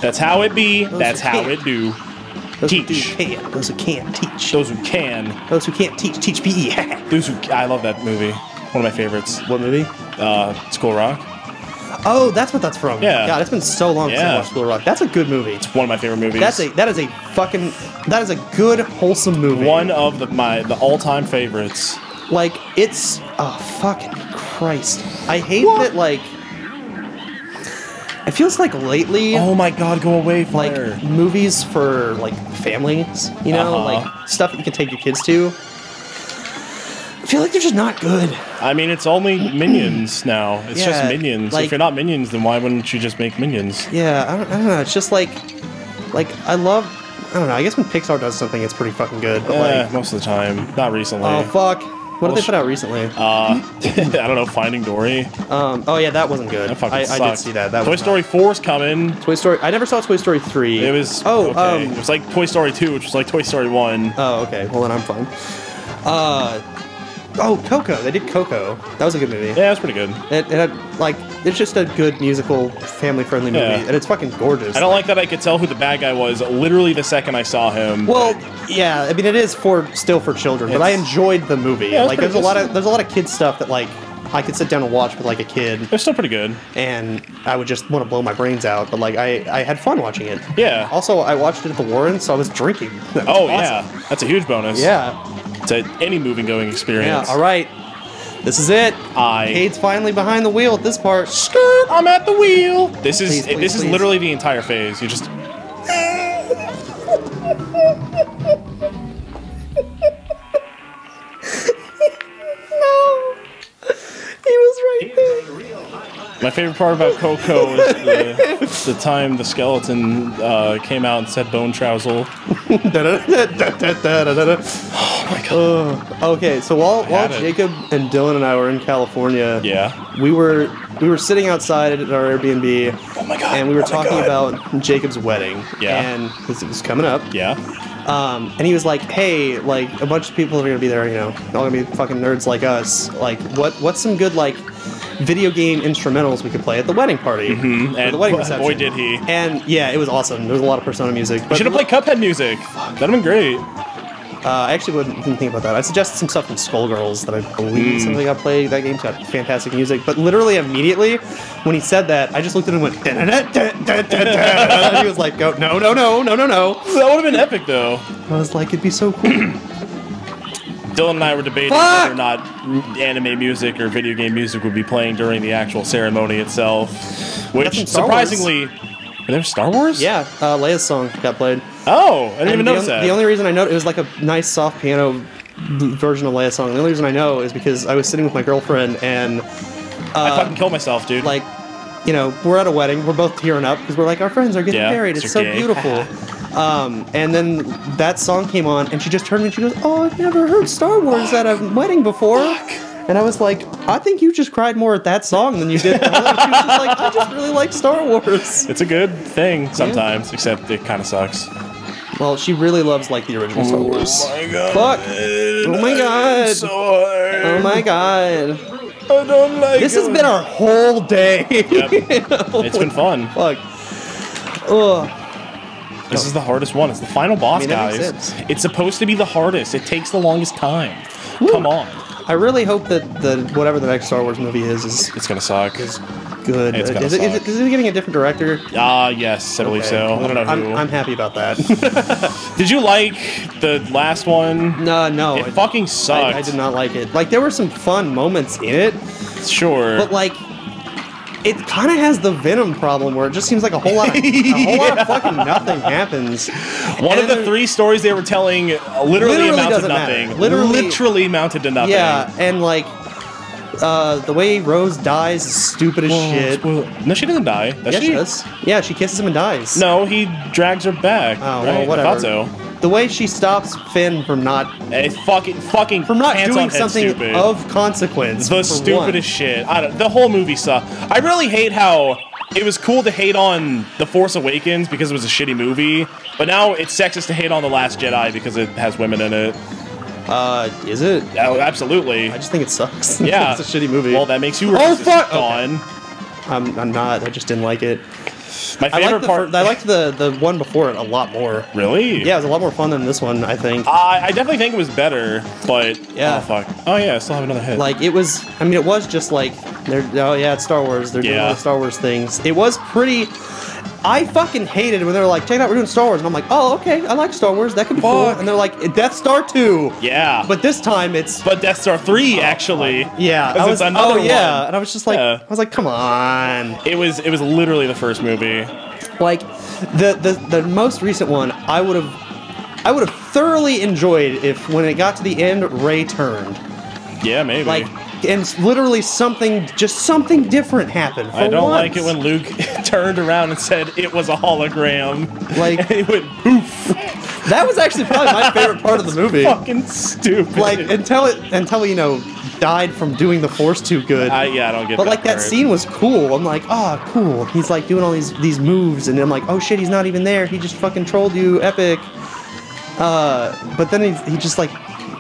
That's how it be. Those That's who how can't. it do. those who Teach. do can, those who can't teach. Those who can. Those who can't teach teach. PE. Those who I love that movie. One of my favorites. what movie? Uh, School Rock. Oh, that's what that's from. Yeah. God, it's been so long since I Yeah. watched School Rock. That's a good movie. It's one of my favorite movies. That's a that is a fucking that is a good wholesome movie. one of the my the all time favorites. Like it's oh fucking Christ. I hate What? that like it feels like lately Oh my God, go away, like movies for like families, you know, Uh-huh. like stuff that you can take your kids to. I feel like they're just not good. I mean, it's only Minions now. It's just Minions. like- if you're not Minions, then why wouldn't you just make Minions? Yeah, I don't, I don't know. It's just like like I love I don't know. I guess when Pixar does something, it's pretty fucking good. But Eh, like, most of the time, not recently. oh fuck, what did they put out recently? Uh, I don't know. Finding Dory. Um, oh yeah, that wasn't good. That fucking I, I did sucked. see that. That Toy was Story not- 4's coming. Toy Story. I never saw Toy Story three. It was Oh, okay. um, it was like Toy Story 2, which was like Toy Story 1. Oh, okay. Well, then I'm fine. Uh, oh, Coco. They did Coco. That was a good movie. Yeah, it's pretty good. It, it had like it's just a good musical, family-friendly movie, Yeah. and it's fucking gorgeous. I don't like that I could tell who the bad guy was literally the second I saw him. Well, yeah. I mean, it is for still for children, but I It's- enjoyed the movie. Yeah, it's like, pretty there's a lot of there's a lot of kid stuff that like I could sit down and watch with like a kid, They're still pretty good. and I would just want to blow my brains out. But like, I I had fun watching it. Yeah. Also, I watched it at the Warren, so I was drinking. That was Oh, awesome. yeah. That's a huge bonus. Yeah. To any moving going experience. Yeah. All right. This is it. I- Cade's finally behind the wheel at this part. Skirt, I'm at the wheel. This is Please, please, this is literally the entire phase. You just No. He was right there. my favorite part about Coco is the, the time the skeleton uh, came out and said bone trousel. god. okay, so while while it. Jacob and Dillon and I were in California, Yeah. we were we were sitting outside at our Airbnb, Oh my god. and we were Oh talking about Jacob's wedding. Yeah. And 'cause it was coming up. Yeah. Um, and he was like, "Hey, like a bunch of people are gonna be there, you know, all gonna be fucking nerds like us. Like, what what's some good like video game instrumentals we could play at the wedding party Mm-hmm. And the wedding boy- reception?" boy, did he. And yeah, it was awesome. There was a lot of Persona music. We should have played Cuphead music. That'd have been great. Uh, I actually wouldn't think about that. I suggested some stuff from Skullgirls that I believe Hmm. something got played. That game's got fantastic music. But literally immediately when he said that, I just looked at him and went. "Da-da-da-da-da-da-da." And he was like, "Go no no no no no no." That would have been epic though. I was like, "It'd be so cool." Dillon and I were debating Fuck! whether or not anime music or video game music would be playing during the actual ceremony itself. Which surprisingly. Wars. Were there Star Wars? yeah, uh, Leia's song got played. Oh, I didn't even And the, notice on- that. the only reason I know it was like a nice soft piano version of Leia's song. The only reason I know is because I was sitting with my girlfriend and I uh, fucking killed myself, dude. like you know we're at a wedding we're both tearing up because we're like our friends are getting Yeah, married it's so okay. beautiful um, and then that song came on and she just turned me and she goes oh i've never heard star wars at a wedding before and i was like i think you just cried more at that song than you did the other." she was just like i just really like star wars it's a good thing sometimes, except it kind of sucks. well she really loves like the original star wars my god. Fuck. Oh my god. So hard. oh my god I don't like this has been our whole day Yep. It's been fun. fuck Ugh. This is the hardest one. It's the final boss, I mean, that makes guys. sense. It's supposed to be the hardest. It takes the longest time. Come on. I really hope that the whatever the next Star Wars movie is is It's gonna suck. is good. It's gonna is, it, is, it, is it getting a different director? Ah, yes, I believe Okay. so. I don't know I'm, who. I'm happy about that. Did you like the last one? no, no, It I- fucking sucked. I, I did not like it. Like there were some fun moments in it, Sure. but like it kind of has the Venom problem where it just seems like a whole lot of a whole lot of fucking nothing happens. one of the three stories they were telling literally, Literally amounted to matter. nothing. Literally- literally amounted to nothing. Yeah, and like uh, the way Rose dies is stupid as Whoa, shit. No, she doesn't die. Does Yeah, she? she does. Yeah, she kisses him and dies. No, he drags her back. Oh, right? well, whatever. I thought so. The way she stops Finn from not fucking fucking from not doing something stupid. of consequence. the stupidest one. shit. I don't, the whole movie sucked. I really hate how it was cool to hate on The Force Awakens because it was a shitty movie, but now it's sexist to hate on The Last Jedi because it has women in it. Uh, is it? Oh, absolutely. I just think it sucks. Yeah, it's a shitty movie. Well, that makes you Oh, racist, fuck! Don. I'm, I'm not. I just didn't like it. My I favorite liked the part. fir- I liked the the one before it a lot more. really? Yeah, it was a lot more fun than this one. I think. I, I definitely think it was better, but Yeah. Oh fuck. Oh yeah, I still have another hit. Like it was. I mean, it was just like they're. Oh yeah, it's Star Wars. They're doing all the Star Wars things. It was pretty. I fucking hated it when they were like, check it out, we're doing Star Wars, and I'm like, oh okay, I like Star Wars. That could be cool. Fuck. And they're like, Death Star two. yeah. But this time it's. but Death Star three oh, actually. Oh, yeah, 'Cause I it's was. another oh yeah, one. and I was just like, Yeah. I was like, come on. It was it was literally the first movie. Like the the the most recent one, I would have I would have thoroughly enjoyed if when it got to the end, Rey turned. Yeah, maybe. Like and literally something just something different happened. For I don't once. like it when Luke turned around and said it was a hologram. Like- it went poof. that was actually probably my favorite part of the movie. Fucking stupid. Like until it until you know died from doing the force too good. I, yeah, I don't get. That. But like that scene was cool. I'm like, oh, cool. He's like doing all these these moves, and I'm like, oh shit, he's not even there. He just fucking trolled you, epic. Uh, but then he he just like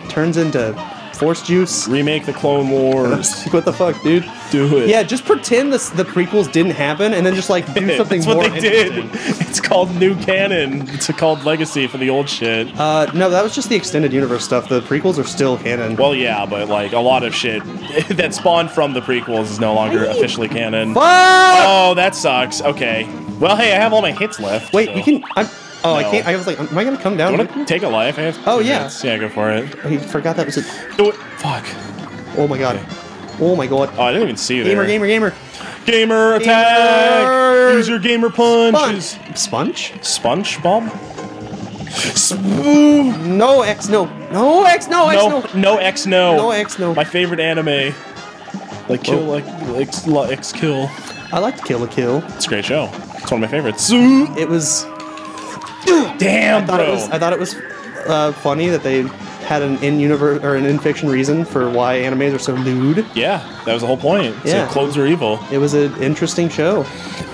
turns into force juice. remake the Clone Wars. what the fuck, dude? Do it. Yeah, just pretend this, the prequels didn't happen, and then just like do something That's what more they did. It's called new canon. It's called legacy for the old shit. Uh, no, that was just the extended universe stuff. The prequels are still canon. Well, yeah, but like a lot of shit that spawned from the prequels is no longer officially canon. Fuck! Oh, that sucks. Okay. Well, hey, I have all my hits left. Wait, so- we can. I'm, oh, I can't. I was like, am I gonna come down? You want to take a life? I have Oh, yeah. hits. Yeah, go for it. I forgot that was it. Do it. Fuck. Oh my god. Oh my god. Oh, I didn't even see you there. Gamer, gamer, gamer. Gamer attack! Gamer! Use your gamer punches. Sponge? Sponge? SpongeBob? Spoo! No X, no. No X, no X, No, no. no X, no. No X, no. My favorite anime. Like kill, Whoa. like X, X kill. I like to kill a kill. It's a great show. It's one of my favorites. It was. Damn, I thought bro. it was. I thought it was uh, funny that they had an in universe or an in fiction reason for why animes are so lewd. yeah, that was the whole point. Yeah. So clothes are evil. It was an interesting show.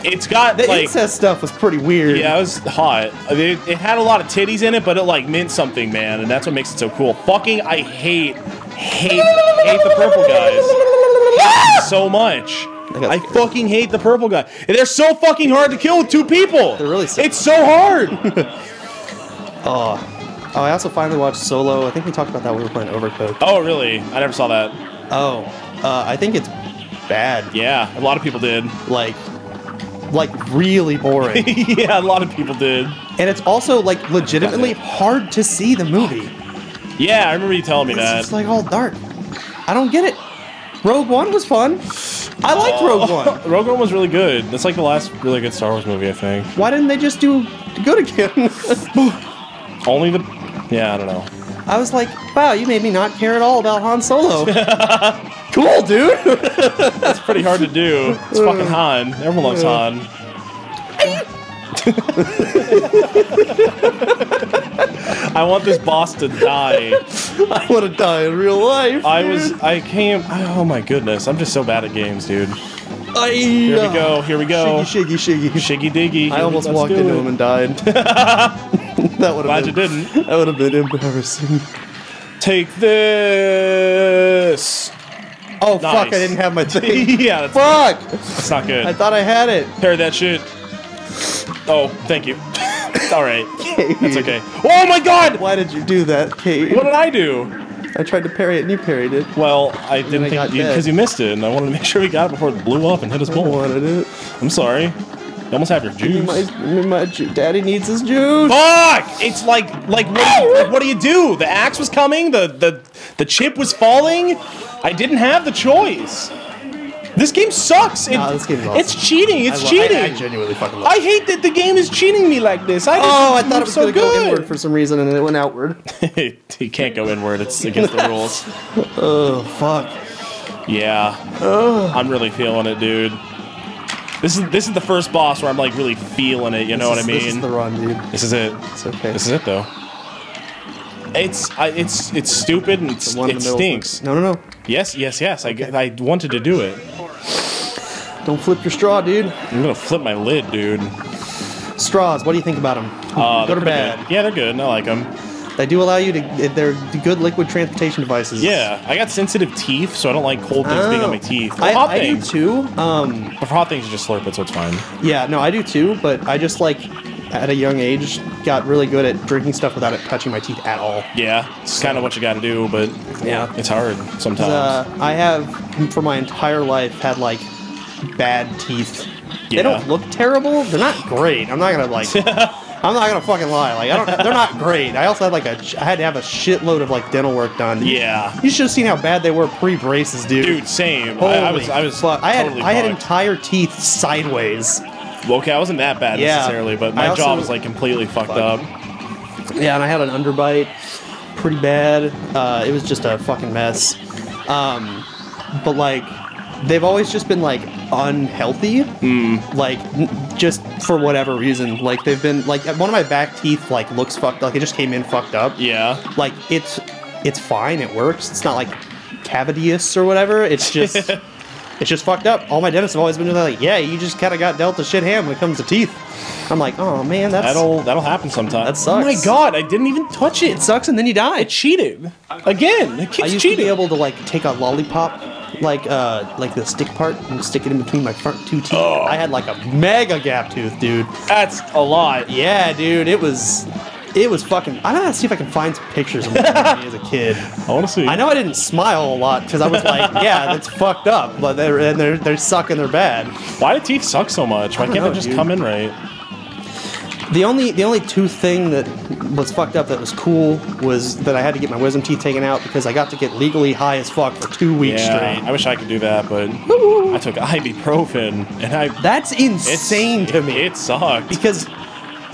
It's got The like incest stuff was pretty weird. yeah, it was hot. I mean, it, it had a lot of titties in it, but it like meant something, man, and that's what makes it so cool. Fucking, I hate, hate, hate the purple guys. So much. I fucking hate the purple guy. They're so fucking hard to kill with two people. They're really sick. It's so hard. Oh. Oh, I also finally watched Solo. I think we talked about that when we were playing Overcooked. oh, really? I never saw that. Oh. Uh, I think it's bad. Yeah, a lot of people did. Like, like really boring. yeah, a lot of people did. and it's also like legitimately hard to see the movie. Yeah, I remember you telling me It's that. It's like all dark. I don't get it. Rogue One was fun. I liked oh. Rogue One. Rogue One was really good. That's like the last really good Star Wars movie, I think. Why didn't they just do good again? Only the. Yeah, I don't know. I was like, wow, you made me not care at all about Han Solo. cool, dude. That's pretty hard to do. It's fucking uh. Han. Everyone loves uh. Han. I want this boss to die. I want to die in real life. I dude. was. I came. Oh my goodness. I'm just so bad at games, dude. I, Here we go. Here we go. Shiggy, shiggy, shiggy. Shiggy diggy. I almost walked into it. him and died. that would have. Glad have you been. didn't. That would have been embarrassing. Take this. Oh fuck! I didn't have my thing. yeah, that's, fuck! that's not good. I thought I had it. Parry that shit. Oh, thank you. All right, that's okay. Oh my God! Why did you do that, Cade? What did I do? I tried to parry it and you parried it. Well, I didn't I think because you missed it, and I wanted to make sure we got it before it blew up and hit us both. I wanted it. I'm sorry. You almost have your juice. My, my ju- daddy needs his juice. Fuck! It's like like what do, you, like, what do you do? The axe was coming. The the the chip was falling. I didn't have the choice. This game sucks. It- Nah, this game's awesome. It's cheating. It's I cheating. I, I genuinely fucking love I hate that the game is cheating me like this. I Oh, I thought it was so gonna go inward for some reason and it went outward. you can't go inward. It's against the rules. Oh fuck. Yeah, Oh. I'm really feeling it, dude. This is this is the first boss where I'm like really feeling it. You know This what I mean? This is the run, dude. This is it. It's okay. This is it though. It's I, it's it's stupid and it's, The one in it stinks. No, no, no. Yes, yes, yes. I, I wanted to do it. Don't flip your straw, dude. I'm gonna flip my lid, dude. Straws. What do you think about them? Uh, Good or bad? good. Yeah, they're good. I like them. They do allow you to. They're good liquid transportation devices. Yeah, I got sensitive teeth, so I don't like cold things being on my teeth. Or I, hot I do too. Um, But for hot things, you just slurp it, so it's fine. yeah, no, I do too. But I just like at a young age got really good at drinking stuff without it touching my teeth at all. Yeah, it's kind of what you got to do, but Yeah. it's hard sometimes. Uh, I have for my entire life had like bad teeth. They don't look terrible. They're not great. I'm not gonna like. I'm not gonna fucking lie. Like I don't. They're not great. I also had like a. I had to have a shitload of like dental work done. yeah, You should have seen how bad they were pre braces, dude. dude, same. Holy I, I was, I was, fuck. I had totally I had fucked. entire teeth sideways. Well, okay, I wasn't that bad Yeah. necessarily, but my also- jaw was like completely fucked Fuck. up. Yeah, and I had an underbite, pretty bad. Uh, it was just a fucking mess. Um, but like, they've always just been like unhealthy. Hmm. Like, just for whatever reason. Like they've been like one of my back teeth like looks fucked. Like it just came in fucked up. Yeah, Like it's it's fine. It works. It's not like cavitous or whatever. It's just. It's just fucked up. All my dentists have always been like, "Yeah, you just kind of got dealt a shit hand when it comes to teeth." I'm like, "Oh man, that's that'll that'll happen sometime. That sucks. Oh my god, I didn't even touch it. it sucks." And then you die. I cheated again. The I kid's used cheating. to be able to like take a lollipop, like uh, like the stick part, and stick it in between my front two teeth. Oh. I had like a mega gap tooth, dude. That's a lot. Yeah, dude, it was, it was fucking. I gotta see if I can find some pictures of me as a kid. I want to see. I know I didn't smile a lot because I was like, yeah, that's fucked up, but they're and they're they're sucking, they're bad. Why do teeth suck so much? Why can't know, they just dude. come in right? The only the only tooth thing that was fucked up that was cool was that I had to get my wisdom teeth taken out because I got to get legally high as fuck for two weeks Yeah, straight. I wish I could do that, but I took ibuprofen and I. That's insane to me. It sucked. because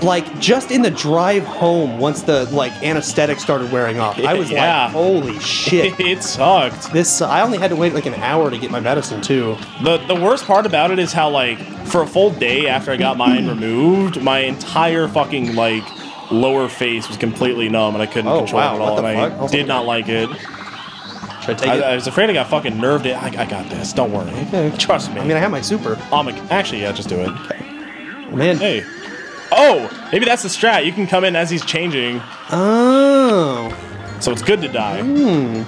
like just in the drive home once the like anesthetic started wearing off i was Yeah. like holy shit it sucked. this uh, i only had to wait like an hour to get my medicine too The the worst part about it is how like for a full day after I got mine removed, my entire fucking like lower face was completely numb and I couldn't Oh, control wow, it at all. And fuck? I Also- did not like it. i I, was afraid I got fucking nerved. It. I, I got this. Don't worry. Trust me. i mean i have my super I'm actually, yeah, just do it. man Hey. Oh, maybe that's the strat. You can come in as he's changing, oh so it's good to die. Hmm.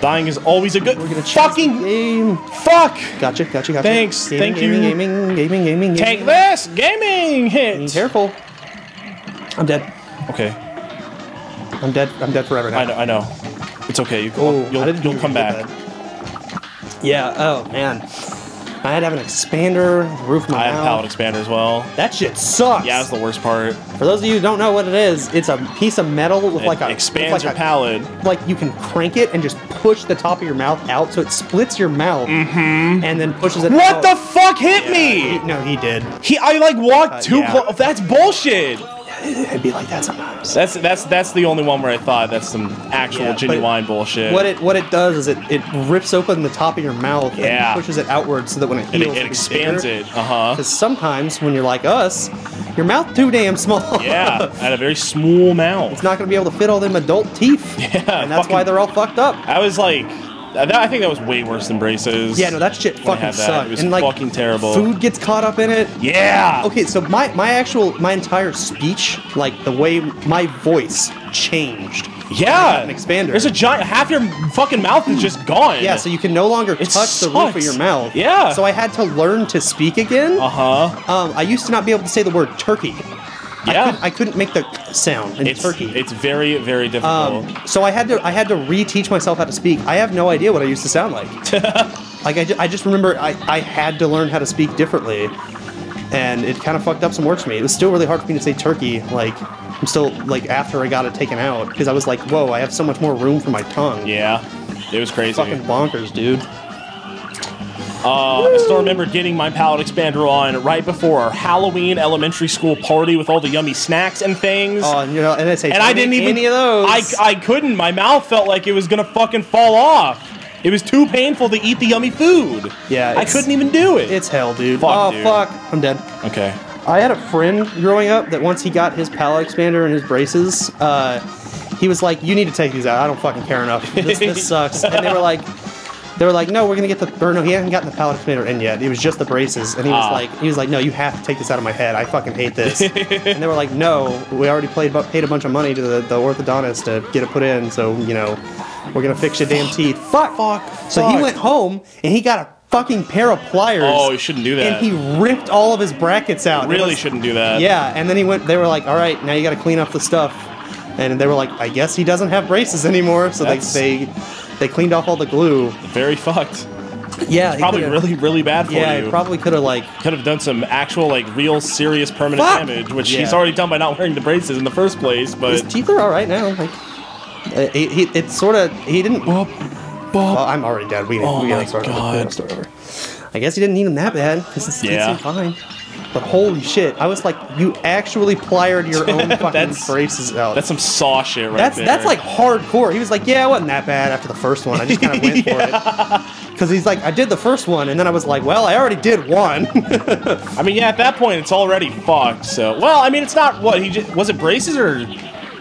Dying is always a good. we're gonna change fucking game fuck. gotcha gotcha gotcha Thanks, gaming, thank gaming, you. gaming gaming gaming gaming. Take this gaming hit. Be careful i'm dead Okay, i'm dead i'm dead forever now I know. I know. It's okay. You, oh, you'll, you'll come back. that. Yeah. Oh man, I had to have an expander roof my I have palate expander as well. That shit sucks. Yeah, that's the worst part. For those of you who don't know what it is, it's a piece of metal with It like a expands with your like a, palate. Like you can crank it and just push the top of your mouth out, so it splits your mouth, mm -hmm. and then pushes it. What out. the fuck hit He- me? no, he did. He, I like walked Uh, too yeah. close. That's bullshit. It'd be like that sometimes. That's that's that's the only one where I thought that's some actual Yeah, genuine bullshit. What it what it does is it, it rips open the top of your mouth Yeah. and pushes it outward so that when it it, heals, it expands it. Uh huh. Because sometimes when you're like us, your mouth too damn small. Yeah, I had a very small mouth. it's not going to be able to fit all them adult teeth. Yeah, and that's fucking- why they're all fucked up. I was like, that, I think that was way worse than braces. Yeah, no, that shit fucking sucked. It was and like fucking terrible. Food gets caught up in it. Yeah. Okay, so my my actual my entire speech, like the way my voice changed. Yeah. An expander. There's a giant. Half your fucking mouth is just gone. Yeah, so you can no longer It touch the roof of your mouth. Yeah. So I had to learn to speak again. Uh huh. Um, I used to not be able to say the word turkey. I Yeah. couldn't, I couldn't make the sound in It's turkey. It's very very difficult. Um, so I had to I had to reteach myself how to speak. I have no idea what I used to sound like. like I, ju- I just remember I, I had to learn how to speak differently, and it kind of fucked up some words for me. It was still really hard for me to say turkey. Like I'm still like after I got it taken out because I was like, whoa, I have so much more room for my tongue. yeah. It was crazy. Fucking bonkers, dude. Uh, I still remember getting my palate expander on right before our Halloween elementary school party with all the yummy snacks and things. Oh, and, you know, and I say, and I didn't even any of those. I, I couldn't. My mouth felt like it was gonna fucking fall off. It was too painful to eat the yummy food. Yeah, I couldn't even do it. it's hell, dude. Fuck, oh dude. fuck, I'm dead. okay. I had a friend growing up that once he got his palate expander and his braces, uh, he was like, "You need to take these out. I don't fucking care enough. This, this sucks." And they were like, they were like, no, we're gonna get the or no, he hadn't gotten the palate expander in yet. It was just the braces, and he was Ah. like, he was like, no, you have to take this out of my head. I fucking hate this. and they were like, no, we already played, paid a bunch of money to the, the orthodontist to get it put in, so you know, we're gonna fix your damn teeth. Fuck, Fuck, So he fuck. went home and he got a fucking pair of pliers. Oh, you shouldn't do that. And he ripped all of his brackets out. It really was- shouldn't do that. yeah, and then he went. They were like, "All right, now you got to clean up the stuff," and they were like, "I guess he doesn't have braces anymore." So they, That's- they they cleaned off all the glue. Very fucked. Yeah, he Probably really, really bad for Yeah, you. he probably could have like. Could have done some actual, like, real serious permanent Fuck! damage, which he's already done by not wearing the braces in the first place. But His teeth are all right now. Like, uh, he, he, it's sort of he didn't. Oh, I'm already dead. We, Oh we my gotta start over. We God. gotta start over. I guess he didn't need him that bad because his teeth Yeah. seemed fine. But holy shit, I was like, you actually pliered your own fucking braces out. that's some saw shit right That's there. that's like hardcore. He was like, "Yeah, it wasn't that bad after the first one. I just kind of went for it." Because he's like, "I did the first one, and then I was like, well, I already did one." I mean, yeah, at that point, it's already fucked. So, well, I mean, it's not what he just was it braces or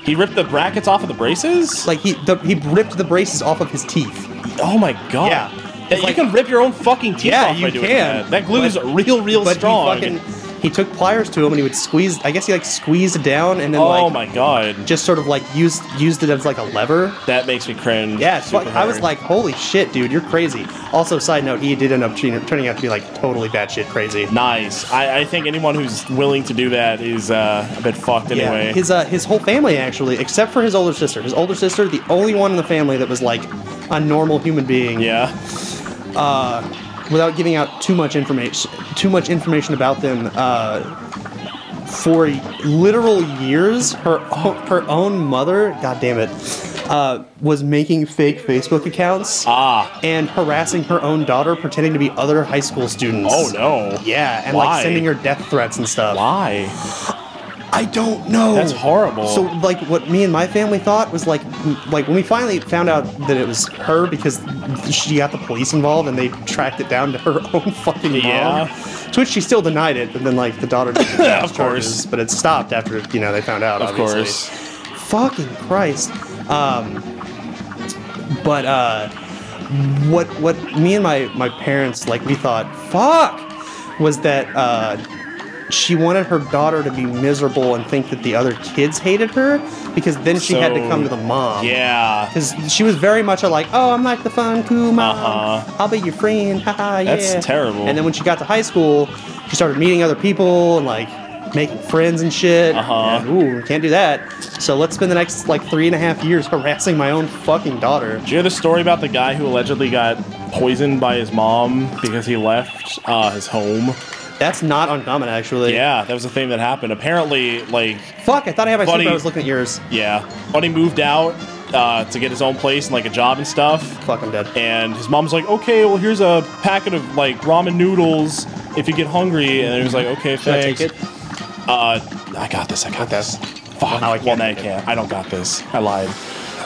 he ripped the brackets off of the braces. like he the, he ripped the braces off of his teeth. oh my god. Yeah. Yeah, you Like- can rip your own fucking teeth Yeah, off by you doing can. that. That glue But- is real, real But strong. He took pliers to him and he would squeeze. I guess he like squeezed it down and then oh like my god. just sort of like used used it as like a lever. That makes me cringe. Yeah, fuck- I was like, holy shit, dude, you're crazy. Also, side note, he did end up turning out to be like totally batshit crazy. nice. I, I think anyone who's willing to do that is uh, a bit fucked anyway. Yeah, his uh, his whole family actually, except for his older sister. His older sister, the only one in the family that was like a normal human being. yeah. Without giving out too much information, too much information about them. Uh, for literal years, her her own mother, god damn it, uh, was making fake Facebook accounts Ah. and harassing her own daughter, pretending to be other high school students. Oh no. Yeah, and Why? like sending her death threats and stuff. Why? I don't know. That's horrible. So like what me and my family thought was like like when we finally found out that it was her because she got the police involved and they tracked it down to her own fucking mom. Yeah. To which she still denied it, but then like the daughter did Of course. but it stopped after you know they found out. Of obviously. course. Fucking Christ. Um, but uh, what what me and my my parents like we thought fuck was that uh, she wanted her daughter to be miserable and think that the other kids hated her because then she had to come to the mom. Yeah. Because she was very much a like, oh, I'm like the fun, cool mom. Uh-huh. I'll be your friend. Yeah. That's terrible. And then when she got to high school, she started meeting other people and like making friends and shit. Uh-huh. And, ooh, can't do that. So let's spend the next like three and a half years harassing my own fucking daughter. Did you hear the story about the guy who allegedly got poisoned by his mom because he left uh, his home? That's not uncommon, actually. Yeah, that was a thing that happened. Apparently, like, Fuck, I thought I had my Buddy- sleep. I was looking at yours. yeah, Buddy moved out uh, to get his own place and like a job and stuff. Fuck, I'm dead. And his mom's like, okay, well, here's a packet of like ramen noodles if you get hungry. And he was like, okay, Should I thanks. take it? Uh, I got this. I got this. Fuck. now I well, can't now I can't. I don't got this. I lied.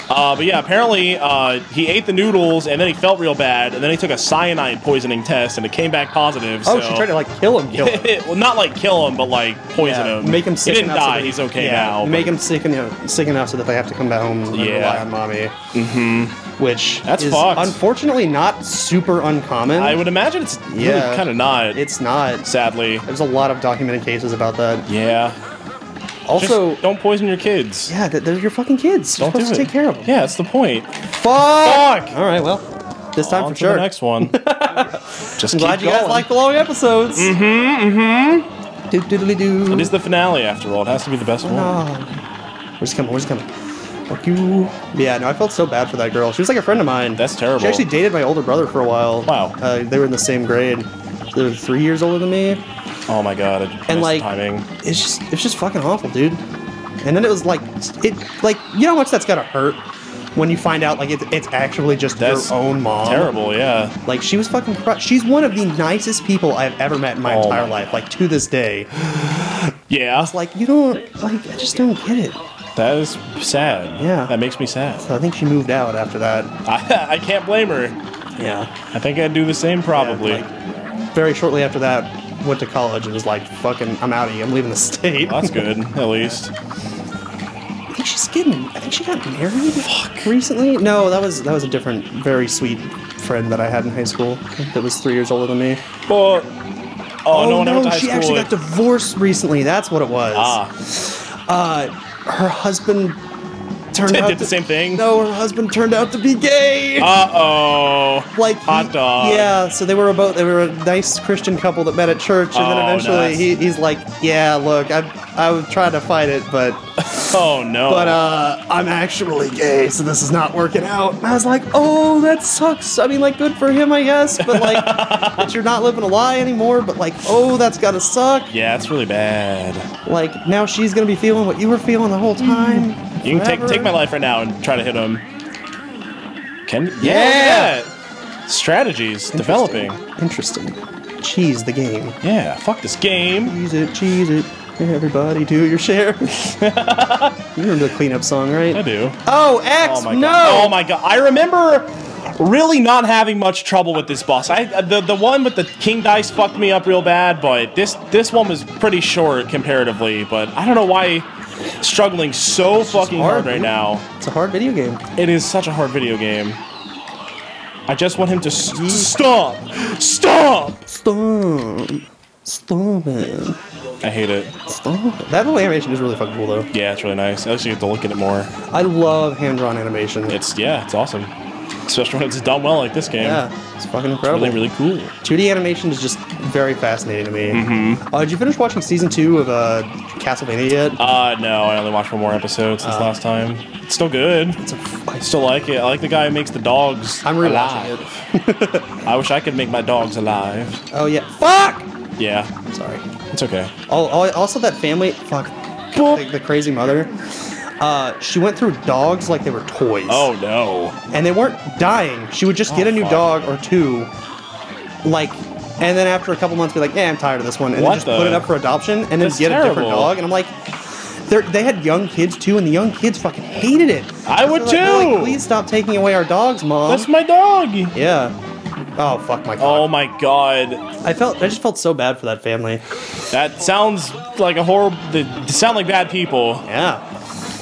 Uh, but yeah, apparently uh, he ate the noodles and then he felt real bad, and then he took a cyanide poisoning test and it came back positive. Oh, so. she tried to like kill him. Kill him. well, not like kill him, but like poison Yeah, him. Make him sick He didn't die. He's okay yeah, now. Make him sick enough, sick enough so that they have to come back home and Yeah. rely on mommy. Mm-hmm. Which That's is fucked. unfortunately not super uncommon. I would imagine it's Yeah. really kind of not. It's not. sadly. There's a lot of documented cases about that. Yeah. Also, Just don't poison your kids. yeah, th- they're your fucking kids. You're Don't do supposed it. take care of them. Yeah, that's the point. Fuck. All right, well, this time On for to sure. the next one. Just I'm keep glad you going. guys like the long episodes. Mm-hmm. Mm-hmm. Do doodly doo. It is the finale after all. It has to be the best one. Oh. Where's it coming? Where's it coming? Fuck you. Yeah, no, I felt so bad for that girl. She was like a friend of mine. That's terrible. She actually dated my older brother for a while. Wow. Uh, they were in the same grade. They were three years older than me. Oh my god. I And like, timing. it's just it's just fucking awful, dude. And then it was like it like you know how much that's gotta hurt when you find out like it, it's actually just That's your own mom. Terrible. Yeah. Like she was fucking. Cr- she's one of the nicest people I've ever met in my Oh entire my life. Like to this day, Yeah. it's like you don't like. I just don't get it. That is sad. Yeah. That makes me sad. So I think she moved out after that. I, I can't blame her. Yeah. I think I'd do the same probably. like, very shortly after that, went to college and was like, "Fucking, I'm out of here. I'm leaving the state." Well, that's good, at least. I think she's getting. I think she got married. Fuck. Recently? No, that was that was a different, very sweet friend that I had in high school that was three years older than me. But, oh, no one ever went to high she actually got divorced recently. That's what it was. ah, Uh, her husband turned did, out did to, the same thing. No, her husband turned out to be gay. Uh oh. like hot he- dog. Yeah, so they were about they were a nice Christian couple that met at church, and then Oh, eventually nice. he, he's like, "Yeah, look, I I was trying to fight it, but Oh no. but uh, I'm actually gay, so this is not working out." And I was like, "Oh, that sucks. I mean, like, good for him, I guess, but like, that you're not living a lie anymore. But like, oh, that's gotta suck. yeah, it's really bad. Like, now she's gonna be feeling what you were feeling the whole time. You can take take my life right now and try to hit him. Can yeah, Yeah. look at that. Strategies developing. Interesting. Cheese the game. Yeah, fuck this game. Cheese it, cheese it. Everybody do your share. you remember the cleanup song, right? I do. Oh, oh X, Oh my no! god. Oh my god. I remember really not having much trouble with this boss. I uh, the the one with the king dice fucked me up real bad, but this this one was pretty short comparatively, but I don't know why struggling so fucking hard, hard, right now. It's a hard video game. It is such a hard video game. I just want him to s- stop. Stop. Stop. Stop it. I hate it. Stop it. That little animation is really fucking cool, though. Yeah, it's really nice. I actually get to look at it more. I love hand-drawn animation. It's yeah, it's awesome. Especially when it's done well like this game. yeah, it's fucking incredible. Really, really cool. 2D animation is just very fascinating to me. Mm-hmm. Uh, did you finish watching season two of uh, Castlevania yet? Uh, no, I only watched one more episode since last time. It's still good. It's a f- I still like it. I like the guy who makes the dogs I'm rewatching alive. I wish I could make my dogs alive. Oh yeah. Fuck. Yeah, Sorry. it's okay. Oh, oh, also that family. Fuck. The, the crazy mother. Uh, she went through dogs like they were toys. Oh no. And they weren't dying. She would just get Oh, a new fuck. dog or two, like, and then after a couple months, be like, "Yeah, I'm tired of this one," and What then just the- put it up for adoption, and then That's get a different dog. And I'm like, they're, had young kids too, and the young kids fucking hated it. I would like- too. Like, Please stop taking away our dogs, mom. That's my dog. yeah. Oh fuck my Oh god. my god. I felt I just felt so bad for that family. That sounds like a horrible. They sound like bad people. Yeah.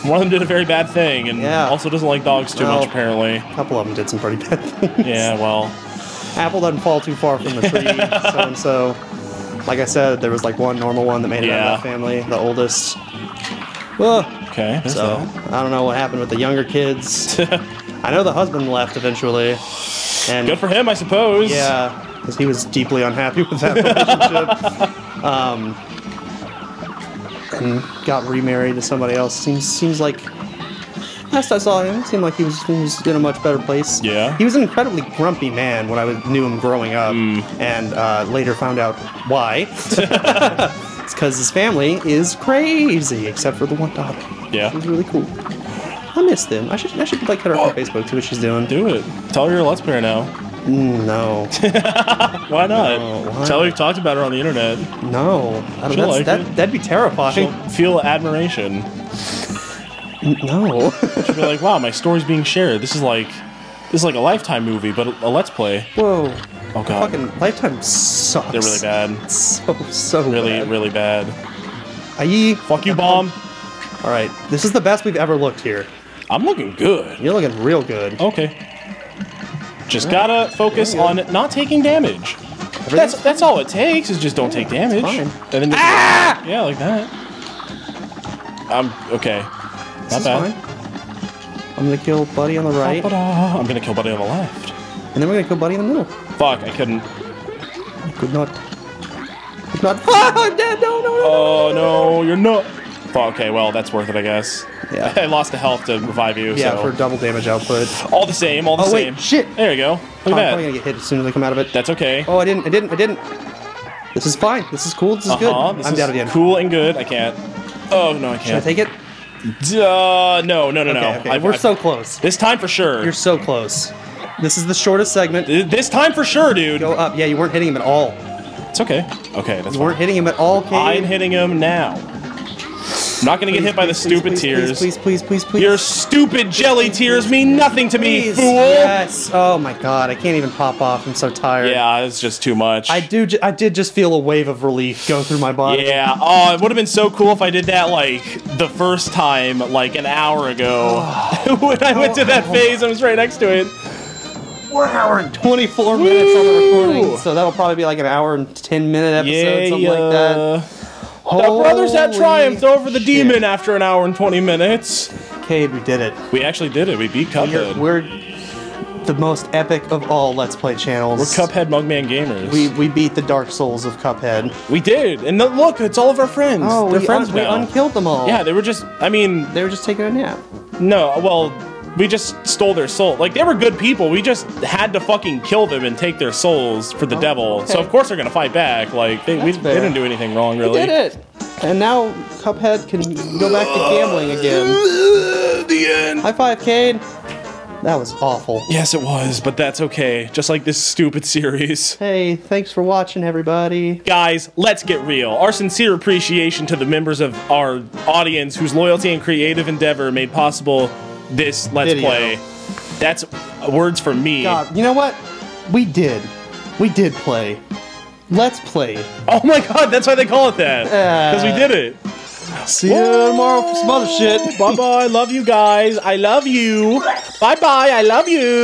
One of them did a very bad thing, and Yeah. also doesn't like dogs too Well- much, apparently. A couple of them did some pretty bad things. Yeah, well, Apple doesn't fall too far from the tree, so and so. Like I said, there was like one normal one that made it out Yeah. of that family, the oldest. Okay. So that. I don't know what happened with the younger kids. I know the husband left eventually, and Good for him, I suppose. yeah, because he was deeply unhappy with that relationship. um, and got remarried to somebody else. Seems seems like last I saw him, it seemed like he was he was in a much better place. Yeah. he was an incredibly grumpy man when I was, knew him growing up, Hmm. and uh, later found out why. it's because his family is crazy, except for the one daughter. Yeah. It was really cool. I miss them. I should I should like hit her up on Facebook, see what she's doing. Do it. Tell her you're a Let's Player now. Mm, No, Why not? No, why Tell her you've talked about her on the internet. no, I don't, She'll like that it. that'd be terrifying. She'll feel admiration. No, She'll be like, wow, my story's being shared. This is like this is like a lifetime movie, but a, a let's play. whoa, Oh god. fucking Lifetime sucks. They're really bad. So so Really, bad. really bad. Aye. Fuck you, bomb. All right, this is the best we've ever looked here. I'm looking good. You're looking real good. Okay. Just gotta focus on not taking damage. That's that's all it takes is just don't take damage. And then just- yeah, like that. I'm okay. Not bad. fine. I'm gonna kill Buddy on the right. I'm gonna kill Buddy on the left. and then we're gonna kill Buddy in the middle. Fuck, I couldn't. Could not. Could not. Ah, I'm dead. No, no, no. Oh no, you're not. Fuck, okay, well that's worth it, I guess. Yeah. I lost the health to revive you. yeah, so. for double damage output. all the same, all the Oh same. wait, shit. There you go. Look I'm probably gonna get hit as soon as I come out of it. That's okay. Oh, I didn't. I didn't. I didn't. This is fine. This is cool. This is Uh-huh, good. this I'm is down again. Cool and good. I can't. Oh no, I can't. Should I take it? Uh, no, no, no, Okay, no. okay. I- We're I- so close. This time for sure. You're so close. This is the shortest segment. This time for sure, dude. Go up. Yeah, you weren't hitting him at all. It's okay. Okay, that's You fine. weren't hitting him at all, Cade. I'm hitting him now. I'm not gonna get Please, hit by the please, stupid please, tears. Please, please, please, please. Your stupid jelly tears mean nothing to me, fool. Yes. Oh my god, I can't even pop off. I'm so tired. Yeah, it's just too much. I do. I did just feel a wave of relief go through my body. Yeah. Oh, it would have been so cool if I did that like the first time, like an hour ago, when I went to that phase. I was right next to it. one hour and 24 minutes on the recording. So that'll probably be like an hour and 10 minute episode, Yeah, something like that. The brothers had Holy triumphed over the shit. demon after an hour and 20 minutes. Cade, we did it. We actually did it. We beat Cuphead. We're the most epic of all Let's Play channels. We're Cuphead Mugman gamers. We, we beat the Dark Souls of Cuphead. we did, and the, look, it's all of our friends. Oh, They're we, friends un- we now. unkilled them all. yeah, they were just. I mean, They were just taking a nap. no. Well, we just stole their soul. Like they were good people. We just had to fucking kill them and take their souls for the oh, devil. So Oh, of course they're gonna fight back. Like they, we, they fair. didn't do anything wrong, We really. did it. And now Cuphead can go back to gambling again. the end. High five, Cade. That was awful. Yes, it was, but that's okay. Just like this stupid series. Hey, thanks for watching, everybody. Guys, let's get real. Our sincere appreciation to the members of our audience whose loyalty and creative endeavor made possible this Let's Video. Play. That's words for me. God, you know what? We did. We did play. Let's play. Oh my god, that's why they call it that. Uh, because we did it. See you tomorrow for some other shit. Bye bye. Love you guys. I love you. Bye bye. I love you.